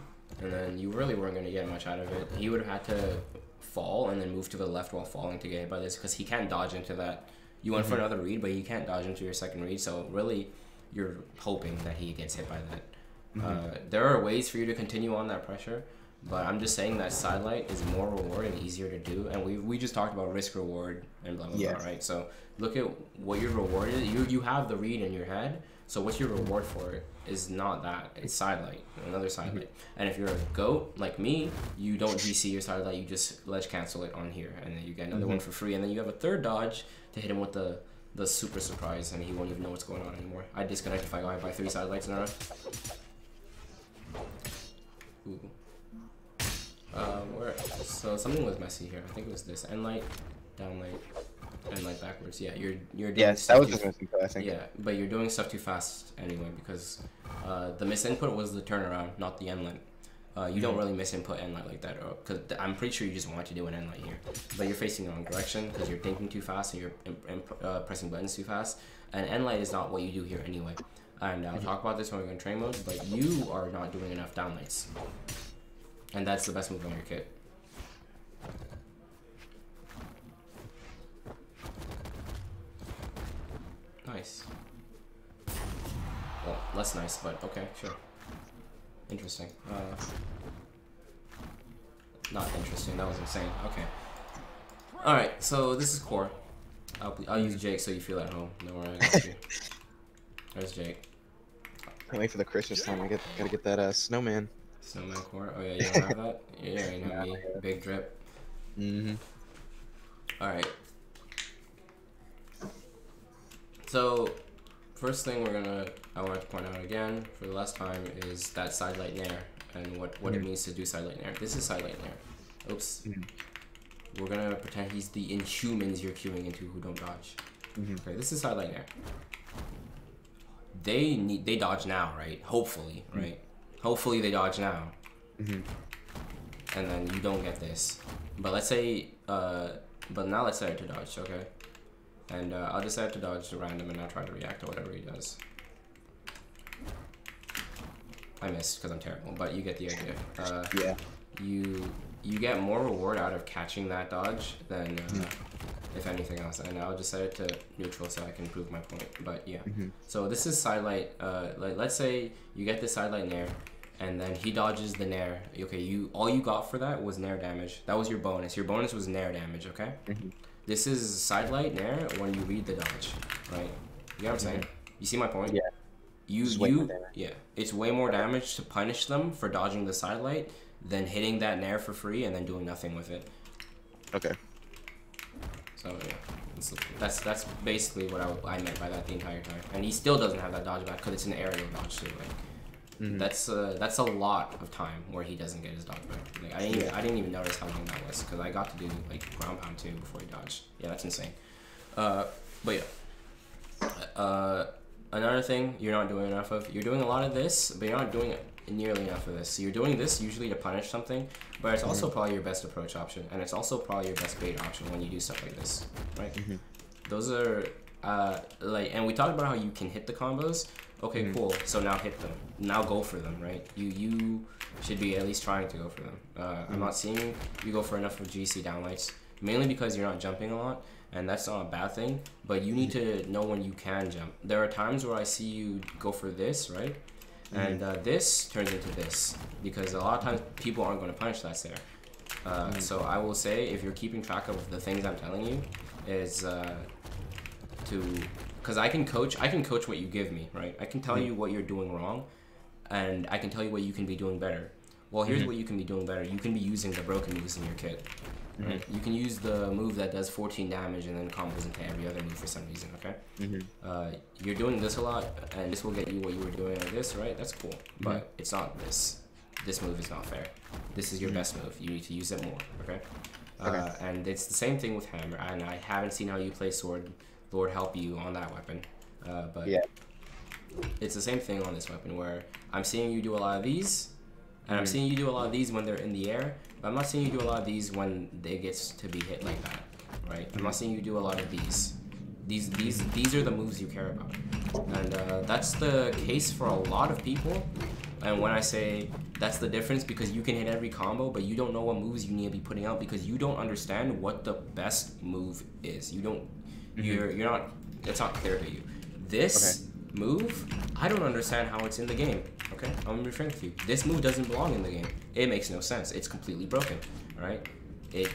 and then you really weren't gonna get much out of it. He would have had to fall and then move to the left while falling to get hit by this because he can't dodge into that. You went for another read, but you can't dodge into your second read. So really, you're hoping that he gets hit by that. Uh, there are ways for you to continue on that pressure, but I'm just saying that sidelight is more reward and easier to do. And we we just talked about risk reward and blah blah Yeah. blah, right? So look at what your reward is. You you have the read in your head. So what's your reward for it? Is not that. It's side light, another side light. And if you're a goat like me, you don't GC your side light. You just ledge cancel it on here, and then you get another one for free. And then you have a third dodge to hit him with the the super surprise, and he won't even know what's going on anymore. I disconnect if I go by three side lights in a row. Ooh. Uh, where? So something was messy here. I think it was this end light, down light, and like backwards. Yeah, you're you're doing Yes, stuff that was too- just missing. I think. yeah, but you're doing stuff too fast anyway because uh, the misinput was the turnaround, not the end light. Uh, you don't really misinput end light like that, because I'm pretty sure you just want to do an end light here, but you're facing the wrong direction because you're thinking too fast and you're uh, pressing buttons too fast. And end light is not what you do here anyway. And I'll talk about this when we go in train mode, but you are not doing enough downlights, and that's the best move on your kit. Nice. Well, less nice, but okay, sure. Interesting. Uh, not interesting. That was insane. Okay. All right, so this is Kor. I'll, I'll use Jake so you feel at home. No worries. I. There's Jake. Can't wait for the Christmas time. I get gotta get that uh, snowman. Snowman Kor. Oh yeah, you don't have that. Yeah, you know me. Big drip. Mm-hmm. All right. So, first thing we're gonna I want to point out again for the last time is that side light nair and what what it Mhm. means to do side light nair. This is side light nair. Oops. Mhm. We're gonna pretend he's the Inhumans you're queuing into who don't dodge. Mhm. Okay, this is side light nair. They need they dodge now, right? Hopefully, right? Hopefully they dodge now Mhm. and then you don't get this. But let's say, uh, but now let's say it to dodge, okay? And uh, I'll just set to dodge to random and I'll try to react to whatever he does. I missed because I'm terrible, but you get the idea. Uh, Yeah. you you get more reward out of catching that dodge than uh, if anything else. And I'll just set it to neutral so I can prove my point. But yeah. Mhm. So this is sidelight. Uh, like let's say you get the sidelight nair, and then he dodges the nair. Okay, you all you got for that was nair damage. That was your bonus. Your bonus was nair damage. Okay. Mhm. This is sidelight nair when you read the dodge, right? You know what I'm saying? Mm-hmm. You see my point? Yeah. You It's way more you yeah. It's way more damage to punish them for dodging the sidelight than hitting that nair for free and then doing nothing with it. Okay. So yeah, that's that's, that's basically what I, I meant by that the entire time. And he still doesn't have that dodge back because it's an aerial dodge too. Like Mhm. that's uh, that's a lot of time where he doesn't get his dodge back. Like I didn't even, I didn't even notice how long that was because I got to do like ground pound too before he dodged. Yeah, that's insane. Uh, but yeah. Uh, another thing you're not doing enough of. You're doing a lot of this, but you're not doing it nearly enough of this. So you're doing this usually to punish something, but it's also probably your best approach option, and it's also probably your best bait option when you do stuff like this, right? Mhm. Those are uh, like, and we talked about how you can hit the combos. Okay, Mhm. cool. So now hit them. Now go for them, right? You you should be at least trying to go for them. Uh, I'm not seeing you go for enough of GC downlights, mainly because you're not jumping a lot, and that's not a bad thing. But you need to know when you can jump. There are times where I see you go for this, right? And uh, this turns into this because a lot of times people aren't going to punish that there. Uh, So I will say, if you're keeping track of the things I'm telling you, is uh, to because I can coach. I can coach what you give me, right? I can tell you what you're doing wrong, and I can tell you what you can be doing better. Well, here's what you can be doing better. You can be using the broken moves in your kit. Right? You can use the move that does 14 damage and then combos into every other move for some reason. Okay. Mhm. Uh, you're doing this a lot, and this will get you what you were doing like this, right? That's cool, but it's not this. This move is not fair. This is your best move. You need to use it more, okay? Uh, Okay. and it's the same thing with hammer. And I haven't seen how you play sword. Lord help you on that weapon. Uh, but Yeah. it's the same thing on this weapon where I'm seeing you do a lot of these, and I'm Mhm. seeing you do a lot of these when they're in the air, but I'm not seeing you do a lot of these when they gets to be hit like that, right? I'm not seeing you do a lot of these. These these these are the moves you care about, and uh, that's the case for a lot of people. And when I say that's the difference, because you can hit every combo, but you don't know what moves you need to be putting out because you don't understand what the best move is. You don't. You're you're not. It's not clear to you. This move, I don't understand how it's in the game. Okay, I'm referring to be frank with you. This move doesn't belong in the game. It makes no sense. It's completely broken. All right, it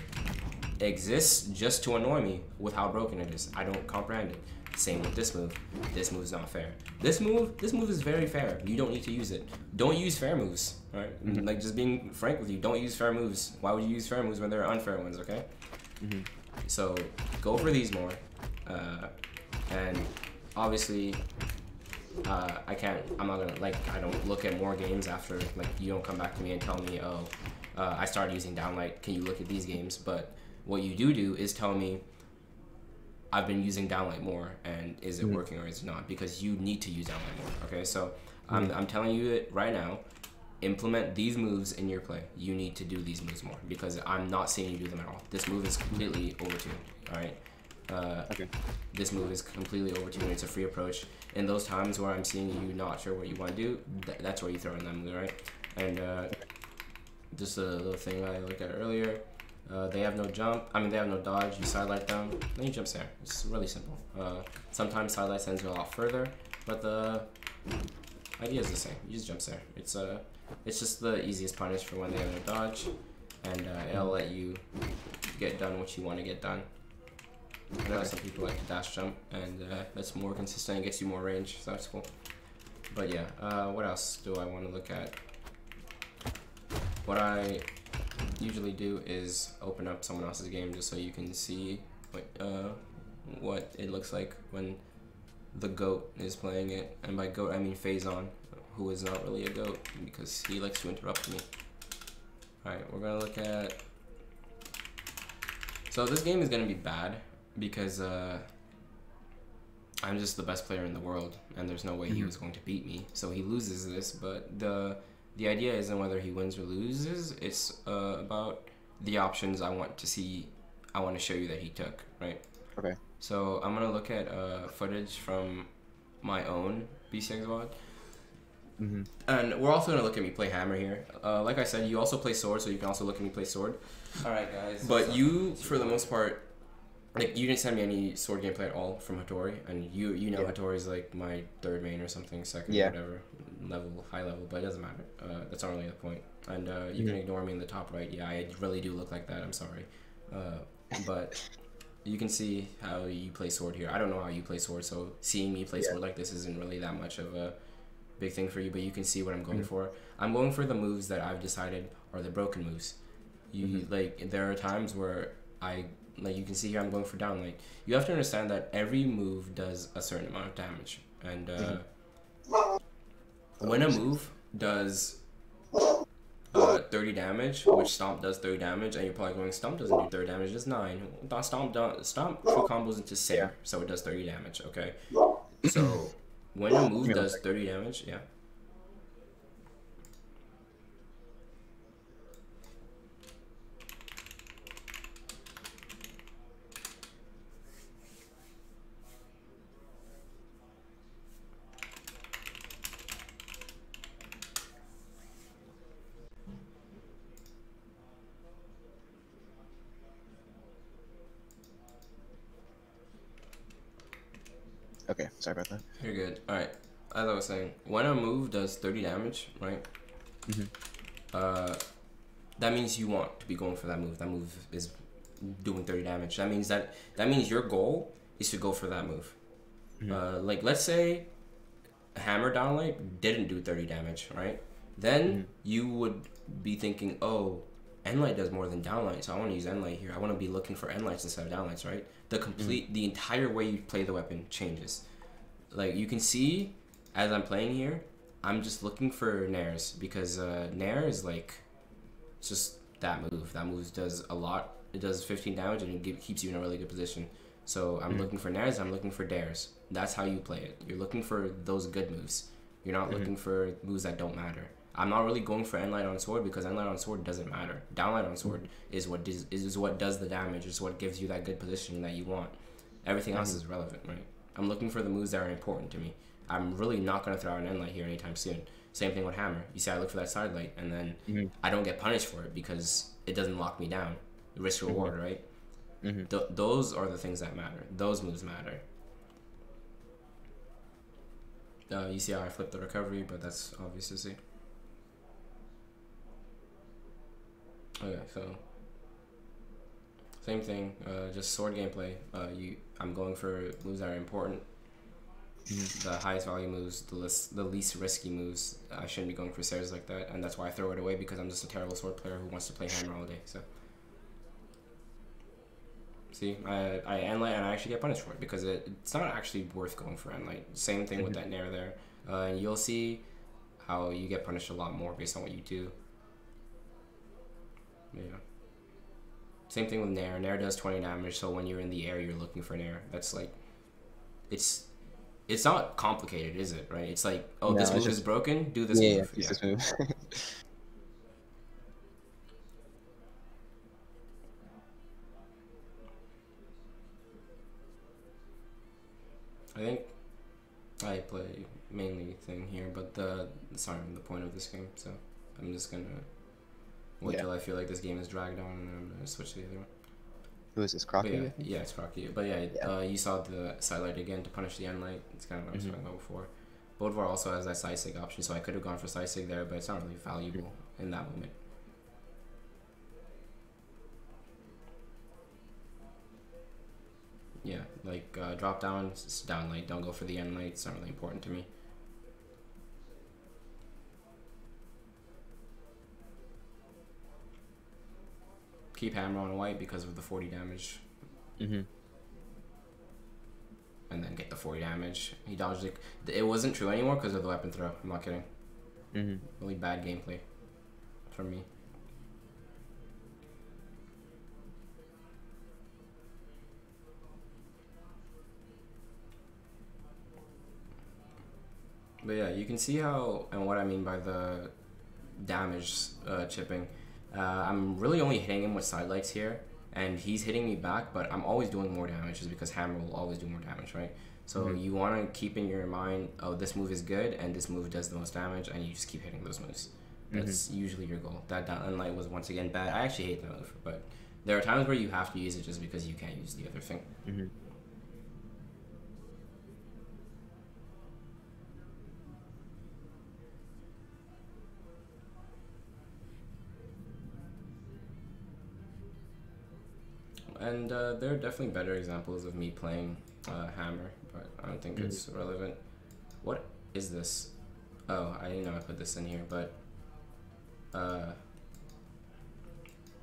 exists just to annoy me with how broken it is. I don't comprehend it. Same with this move. This move is not fair. This move, this move is very fair. You don't need to use it. Don't use fair moves. All right? like just being frank with you. Don't use fair moves. Why would you use fair moves when there are unfair ones? Okay. Mhm. So go for these more, uh, and obviously uh, I can't. I'm not gonna like. I don't look at more games after like you don't come back to me and tell me, oh, uh, I started using downlight. Can you look at these games? But what you do do is tell me. I've been using downlight more, and is it working or is it not? Because you need to use downlight more. Okay, so I'm, I'm telling you it right now. Implement these moves in your play. You need to do these moves more because I'm not seeing you do them at all. This move is completely over overtuned. All right. Uh, Okay. this move is completely overtuned. It's a free approach. In those times where I'm seeing you not sure what you want to do, th- that's where you throw in that move, right? And uh, just a little thing I looked at earlier. Uh, they have no jump. I mean, they have no dodge. You sidelight them, then you jump there. It's really simple. Uh, sometimes sidelight sends you a lot further, but the idea is the same. You just jump there. It's uh, it's just the easiest punish for when they have no dodge, and uh, it'll let you get done what you want to get done. I know some people like to dash jump, and uh, that's more consistent and gets you more range, so that's cool. But yeah, uh, what else do I want to look at? What I usually do is open up someone else's game just so you can see what uh, what it looks like when the goat is playing it, and by goat I mean Phazon, who is not really a goat because he likes to interrupt me. Alright, we're gonna look at. So this game is gonna be bad because uh, I'm just the best player in the world, and there's no way he Mhm. was going to beat me. So he loses this, but the the idea isn't whether he wins or loses. It's uh, about the options I want to see. I want to show you that he took, right? Okay. So I'm gonna look at uh, footage from my own BCX VOD. hmm And we're also gonna look at me play hammer here. Uh, like I said, you also play sword, so you can also look at me play sword. All right, guys. But you, for the most part, like you didn't send me any sword gameplay at all from Hattori, and you you know Yeah. Hattori's like my third main or something, second, Yeah. whatever level, high level, but it doesn't matter. Uh, that's not really the point. And uh, you can Mhm. ignore me in the top right. Yeah, I really do look like that. I'm sorry, uh, but you can see how you play sword here. I don't know how you play sword, so seeing me play Yeah. sword like this isn't really that much of a big thing for you. But you can see what I'm going Mhm. for. I'm going for the moves that I've decided are the broken moves. You Mhm. like there are times where I like you can see here I'm going for down. Like you have to understand that every move does a certain amount of damage. And uh, when a move does uh, 30 damage which stomp does 30 damage and you're probably going stomp doesn't do 30 damage 9 Th- stomp do- stomp true combos into 6 so it does 30 damage okay? So when a move does 30 damage yeah Okay, sorry about that. You're good. All right. As I was saying, when a move does 30 damage, right? Mm-hmm. Uh, that means you want to be going for that move. That move is doing 30 damage. That means that that means your goal is to go for that move. Mhm. Uh, like let's say hammer downlight didn't do 30 damage, right? Then Mhm. you would be thinking, oh, Enlight does more than downlight, so I want to use Enlight here. I want to be looking for Enlights instead of downlights, right? The complete, the entire way you play the weapon changes. Like you can see, as I'm playing here, I'm just looking for Nairs because uh, Nair is like, it's just that move. That move does a lot. It does 15 damage and it give, keeps you in a really good position. So I'm Mhm. looking for Nairs. I'm looking for dares. That's how you play it. You're looking for those good moves. You're not Mhm. looking for moves that don't matter. I'm not really going for Enlight on sword because Enlight on sword doesn't matter. Downlight on sword is what does, is what does the damage. Is what gives you that good position that you want. Everything else Mhm. is relevant, right? I'm looking for the moves that are important to me. I'm really not gonna throw out an Enlight here anytime soon. Same thing with Hammer. You see, I look for that side light, and then Mhm. I don't get punished for it because it doesn't lock me down. Risk reward, right? Mhm. Th- those are the things that matter. Those moves matter. Uh, you see how I flipped the recovery, but that's obvious to see. Okay, so same thing. Uh, just sword gameplay. Uh, you, I'm going for moves that are important. Mhm. The highest value moves, the least, the least risky moves. I shouldn't be going for Sairs like that, and that's why I throw it away because I'm just a terrible sword player who wants to play hammer all day. So. See, I, I Enlight and I actually get punished for it because it, it's not actually worth going for Enlight. Same thing with Mhm. that Nair there. Uh, and you'll see how you get punished a lot more based on what you do. Yeah. Same thing with Nair. Nair does 20 damage, so when you're in the air, you're looking for Nair. That's like, it's it's not complicated, is it? Right? It's like, oh, No, this move just- is broken. Do this yeah, yeah, move. Yeah. this move. I think I play mainly thing here, but the sorry, the point of this game. So I'm just gonna wait Yeah. till I feel like this game is dragged on, and then I'm gonna switch to the other one. Who is this, Crocky? yeah, yeah, it's Crocky. But yeah, Yeah. Uh, you saw the sidelight again to punish the end light. It's kind of what I was Mhm. talking about before. Bodvar also has that side sig option, so I could have gone for side sig there, but it's not really valuable in that moment. yeah, like uh, drop down, down light. Don't go for the end light. It's not really important to me. Keep hammer on white because of the 40 damage, Mhm. and then get the 40 damage. He dodged it. It wasn't true anymore because of the weapon throw. I'm not kidding. Mhm. Really bad gameplay from me. But yeah, you can see how and what I mean by the damage uh, chipping. Uh, I'm really only hitting him with side lights here, and he's hitting me back, but I'm always doing more damage just because hammer will always do more damage, right? So you want to keep in your mind, oh, this move is good, and this move does the most damage, and you just keep hitting those moves. That's usually your goal. That down light was once again bad. I actually hate that move, but there are times where you have to use it just because you can't use the other thing. Mhm. And uh, there are definitely better examples of me playing uh, Hammer, but I don't think it's relevant. What is this? Oh, I didn't know I put this in here, but uh,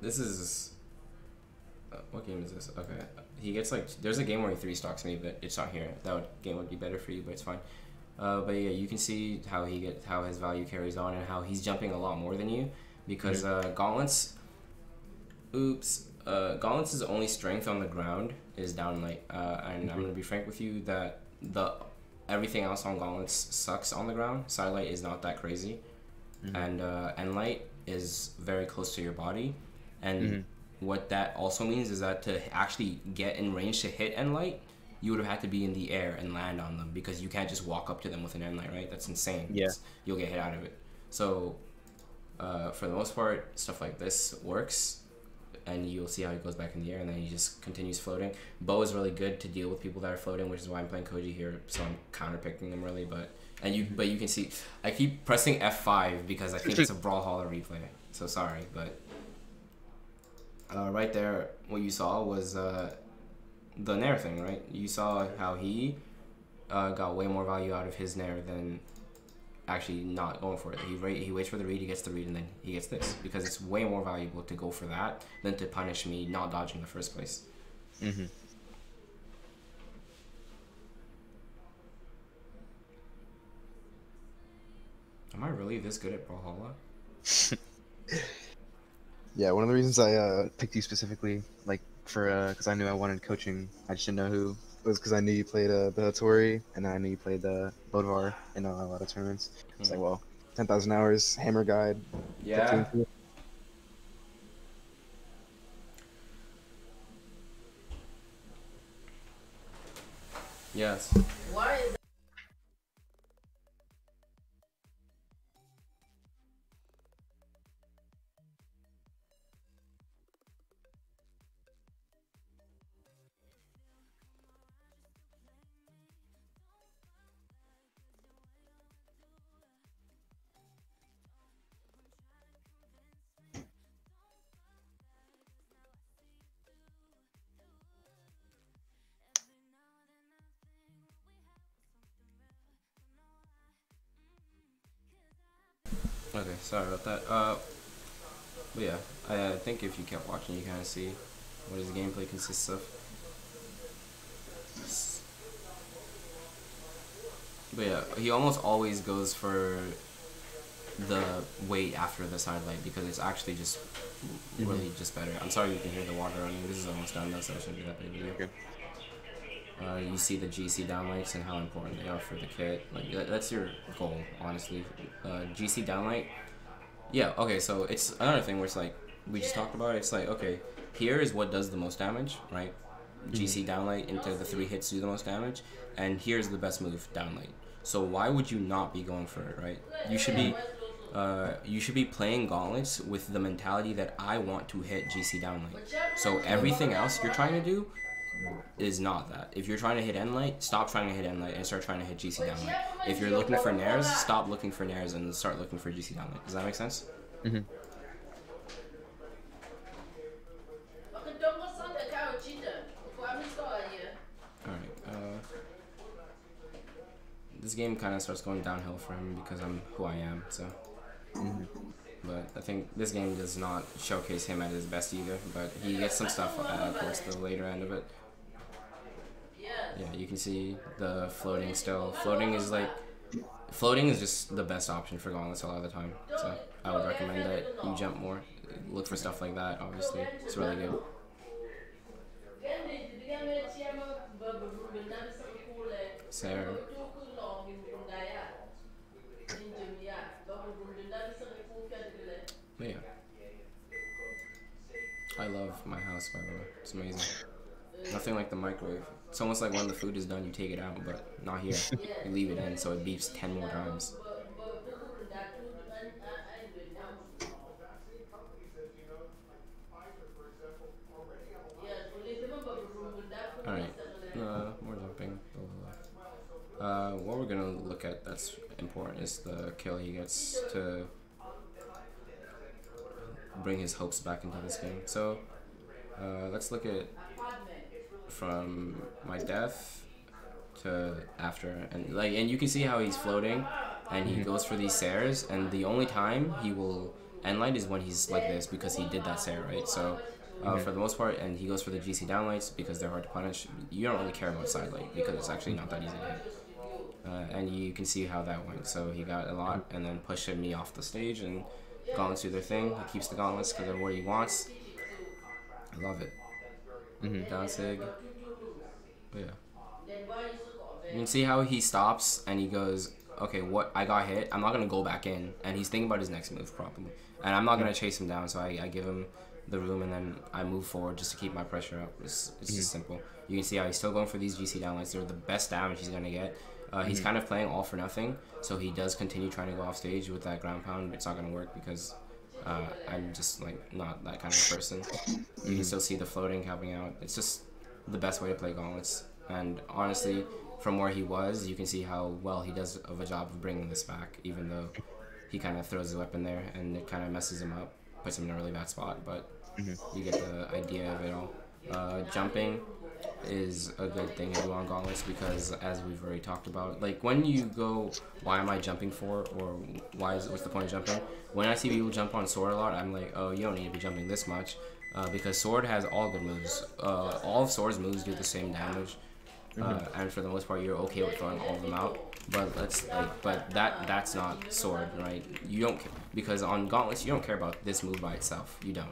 this is uh, what game is this? Okay, he gets like there's a game where he three stocks me, but it's not here. That would, game would be better for you, but it's fine. Uh, but yeah, you can see how he get how his value carries on and how he's jumping a lot more than you because uh, gauntlets. Oops. Uh, gauntlets' only strength on the ground is down light, uh, and I'm gonna be frank with you that the everything else on gauntlets sucks on the ground. Sidelight is not that crazy, and uh, end light is very close to your body, and what that also means is that to actually get in range to hit end light, you would have had to be in the air and land on them because you can't just walk up to them with an end light, right? That's insane. Yeah. You'll get hit out of it. So, uh, for the most part, stuff like this works and you'll see how he goes back in the air and then he just continues floating. Bow is really good to deal with people that are floating, which is why I'm playing Koji here, so I'm counter picking them really. But and you but you can see I keep pressing F five because I think it's a Brawlhalla replay. So sorry, but uh, right there, what you saw was uh, the Nair thing, right? You saw how he uh, got way more value out of his Nair than actually not going for it. He he waits for the read, he gets the read, and then he gets this because it's way more valuable to go for that than to punish me not dodging in the first place. Mhm. Am I really this good at Brawlhalla? Yeah, one of the reasons I uh, picked you specifically, like for because I knew I wanted coaching. I just didn't know who. It was because I knew you played uh, Bellatori, and I knew you played the Bodvar in uh, a lot of tournaments. It's like, well, ten thousand hours, Hammer Guide. Yeah. 15. Yes. Why is sorry about that. Uh, but yeah, I, I think if you kept watching, you kind of see what his gameplay consists of. But yeah, he almost always goes for the wait after the side light because it's actually just really just better. I'm sorry you can hear the water running. This is almost done though, so I shouldn't be that big of a deal. Okay. Uh, you see the GC downlights and how important they are for the kit. Like that, that's your goal, honestly. Uh, GC downlight. Yeah. Okay. So it's another thing where it's like we just talked about. It. It's like okay, here is what does the most damage, right? GC downlight into the three hits do the most damage, and here's the best move downlight. So why would you not be going for it, right? You should be. Uh, you should be playing gauntlets with the mentality that I want to hit GC downlight. So everything else you're trying to do is not that. If you're trying to hit end light, stop trying to hit end light and start trying to hit GC downlight. If you're looking for nairs, stop looking for nairs and start looking for GC downlight. Does that make sense? Mm -hmm. Alright, uh, this game kind of starts going downhill for him because I'm who I am, so. Mm -hmm. But I think this game does not showcase him at his best either, but he gets some stuff uh, towards the later end of it. Yeah, you can see the floating still. Floating is like floating is just the best option for going gauntlets a lot of the time. So I would recommend that you jump more. Look for stuff like that. Obviously, it's really good. Sarah. Yeah. I love my house by the way. It's amazing. Nothing like the microwave. It's almost like when the food is done, you take it out, but not here. You leave it in, so it beeps ten more times. All right. Uh, more jumping. Uh, what we're gonna look at that's important is the kill he gets to bring his hopes back into this game. So, uh, let's look at from my death to after, and like, and you can see how he's floating, and he goes for these Sairs, and the only time he will end light is when he's like this because he did that Sair, right? So. Uh, For the most part, and he goes for the GC downlights because they're hard to punish. You don't really care about side light because it's actually not that easy to hit. Uh, and you can see how that went. So he got a lot and then pushed me off the stage and gauntlets do their thing. He keeps the gauntlets because they're what he wants. I love it. Mhm. Down sig. Yeah. You can see how he stops and he goes, okay, what I got hit. I'm not gonna go back in, and he's thinking about his next move probably. And I'm not gonna chase him down, so I, I give him the room and then I move forward just to keep my pressure up. It's, it's just simple. You can see how he's still going for these GC downlights. They're the best damage he's gonna get. Uh, he's kind of playing all for nothing, so he does continue trying to go off stage with that ground pound. It's not gonna work because uh, I'm just like not that kind of person. You can still see the floating coming out. It's just the best way to play gauntlets. And honestly, from where he was, you can see how well he does of a job of bringing this back, even though he kind of throws his weapon there and it kind of messes him up, puts him in a really bad spot. But you get the idea of it all. Uh, jumping is a good thing to do on gauntlets because, as we've already talked about, like when you go, why am I jumping for, or why is what's the point of jumping? When I see people jump on sword a lot, I'm like, oh, you don't need to be jumping this much, uh, because sword has all good moves. Uh, all of sword's moves do the same damage, uh, and for the most part, you're okay with throwing all of them out. But let's like, but that that's not sword, right? You don't ca- because on gauntlets you don't care about this move by itself. You don't.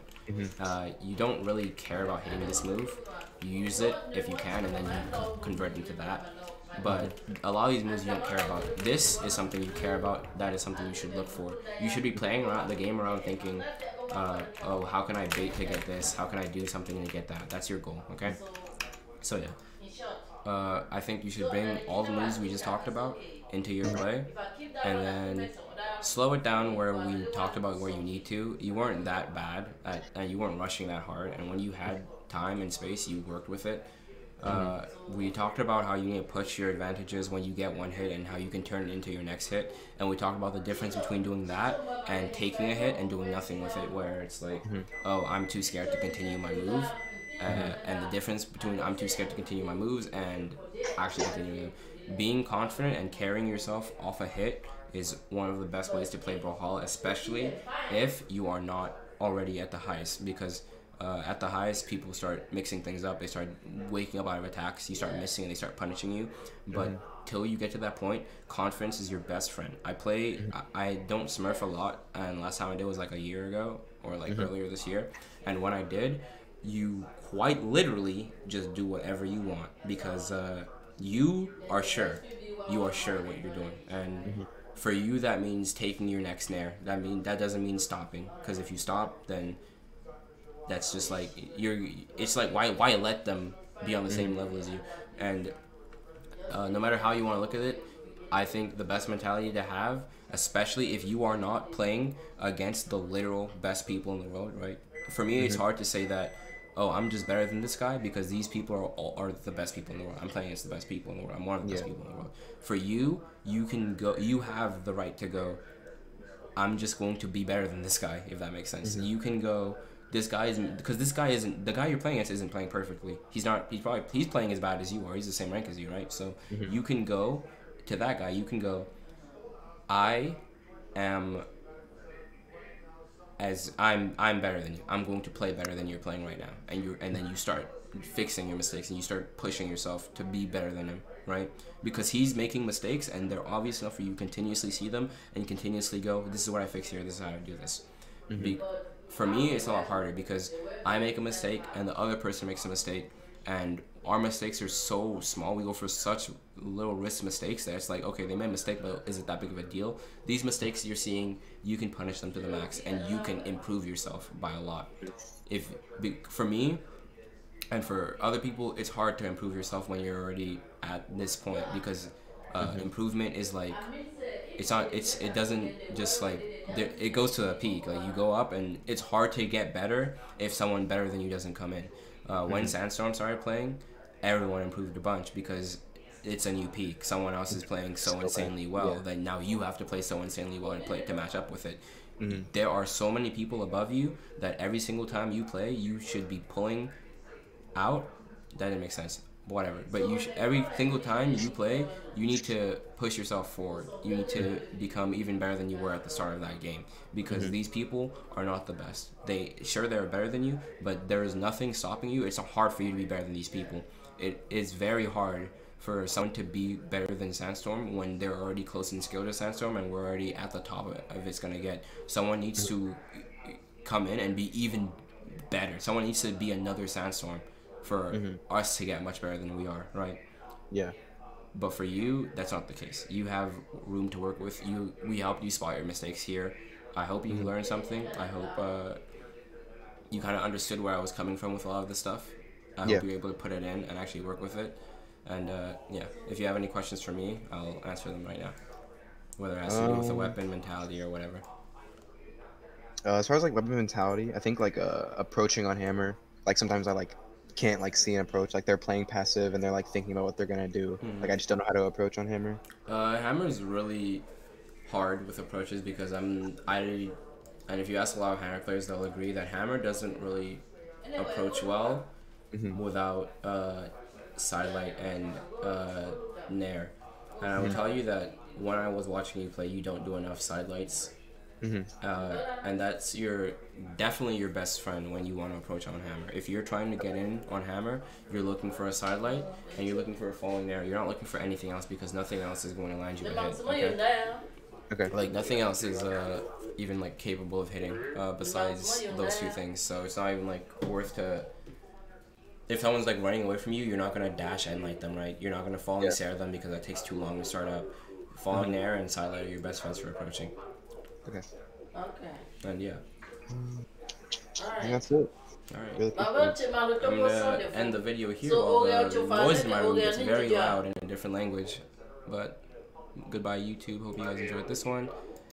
Uh, you don't really care about hitting this move. You use it if you can, and then you co- convert into that. But a lot of these moves you don't care about. This is something you care about. That is something you should look for. You should be playing around the game around thinking, uh, oh, how can I bait to get this? How can I do something to get that? That's your goal, okay? So yeah uh, I think you should bring all the moves we just talked about into your play, and then slow it down where we talked about where you need to. You weren't that bad, at, and you weren't rushing that hard, and when you had time and space, you worked with it. Uh, we talked about how you need to push your advantages when you get one hit and how you can turn it into your next hit. And we talked about the difference between doing that and taking a hit and doing nothing with it, where it's like, oh, I'm too scared to continue my move. Uh, and the difference between I'm too scared to continue my moves and actually continuing them. Being confident and carrying yourself off a hit is one of the best ways to play Brawlhalla, especially if you are not already at the highest. Because uh, at the highest, people start mixing things up. They start waking up out of attacks. You start missing and they start punishing you. But till you get to that point, confidence is your best friend. I play. I, I don't smurf a lot, and last time I did was like a year ago or like earlier this year. And when I did, you quite literally just do whatever you want because uh, you are sure you are sure what you're doing and for you that means taking your next snare. That mean that doesn't mean stopping because if you stop then that's just like you're it's like why why let them be on the same level as you? And uh, no matter how you want to look at it i think the best mentality to have especially if you are not playing against the literal best people in the world right? For me it's hard to say that oh i'm just better than this guy because these people are, all, are the best people in the world i'm playing against the best people in the world i'm one of the best people in the world for you you can go you have the right to go I'm just going to be better than this guy, if that makes sense. Mm-hmm. You can go, this guy isn't because this guy isn't the guy you're playing against isn't playing perfectly. He's not. He's probably he's playing as bad as you are. He's the same rank as you, right? So mm-hmm. you can go to that guy, you can go, I am as I'm I'm better than you. I'm going to play better than you're playing right now. And you and then you start fixing your mistakes and you start pushing yourself to be better than him, right? Because he's making mistakes and they're obvious enough for you to continuously see them and continuously go, this is what I fix here, this is how I do this. Mm-hmm. Be- for me, it's a lot harder because I make a mistake and the other person makes a mistake and our mistakes are so small. We go for such little risk mistakes that it's like, okay, they made a mistake, but is it that big of a deal? These mistakes you're seeing, you can punish them to the max, and you can improve yourself by a lot. If for me, and for other people, it's hard to improve yourself when you're already at this point because uh, improvement is like it's not it's it doesn't just like there, it goes to a peak like you go up and it's hard to get better if someone better than you doesn't come in uh, when sandstorm started playing everyone improved a bunch because it's a new peak. Someone else is playing so insanely well yeah. then now you have to play so insanely well and play to match up with it. Mm-hmm. There are so many people above you that every single time you play you should be pulling out. That didn't make sense. Whatever. But you sh- every single time you play you need to push yourself forward. You need to become even better than you were at the start of that game because mm-hmm. these people are not the best. They sure they're better than you but there is nothing stopping you. It's hard for you to be better than these people it is very hard for someone to be better than Sandstorm when they're already close in skill to Sandstorm and we're already at the top of, it's gonna get. Someone needs to come in and be even better. Someone needs to be another Sandstorm for us to get much better than we are, right? Yeah. But for you, that's not the case. You have room to work with. You, we helped you spot your mistakes here. I hope you learned something. I hope uh, you kind of understood where I was coming from with a lot of this stuff. I hope Yeah. you're able to put it in and actually work with it. And uh, yeah, if you have any questions for me, I'll answer them right now. Whether it has to do with the Um, weapon mentality or whatever. Uh, as far as like weapon mentality, I think like uh, approaching on hammer. Like sometimes I like can't like see an approach. Like they're playing passive and they're like thinking about what they're gonna do. Like I just don't know how to approach on hammer. Uh, hammer is really hard with approaches because I'm I, and if you ask a lot of hammer players, they'll agree that hammer doesn't really approach well without uh, sidelight and uh, nair. And I will tell you that when I was watching you play, you don't do enough sidelights. Uh, and that's your definitely your best friend when you want to approach on hammer. If you're trying to get in on hammer, you're looking for a sidelight and you're looking for a falling nair. You're not looking for anything else because nothing else is going to land you a hit. Okay? Okay. Like nothing else is uh, even like capable of hitting uh, besides those two things. So it's not even like worth to. If someone's like running away from you, you're not gonna dash and light them, right? You're not gonna fall Yeah. and stare at them because that takes too long to start up. Falling nair mm-hmm. and sidelight are your best friends for approaching. Okay. Okay. And yeah, I think that's it. all right. Really Ma appreciate it. voce ma lo I'm gonna uh, end the video here So, while the noise in my room Oreo gets very loud in a different language. But goodbye, YouTube. Hope you guys enjoyed this one.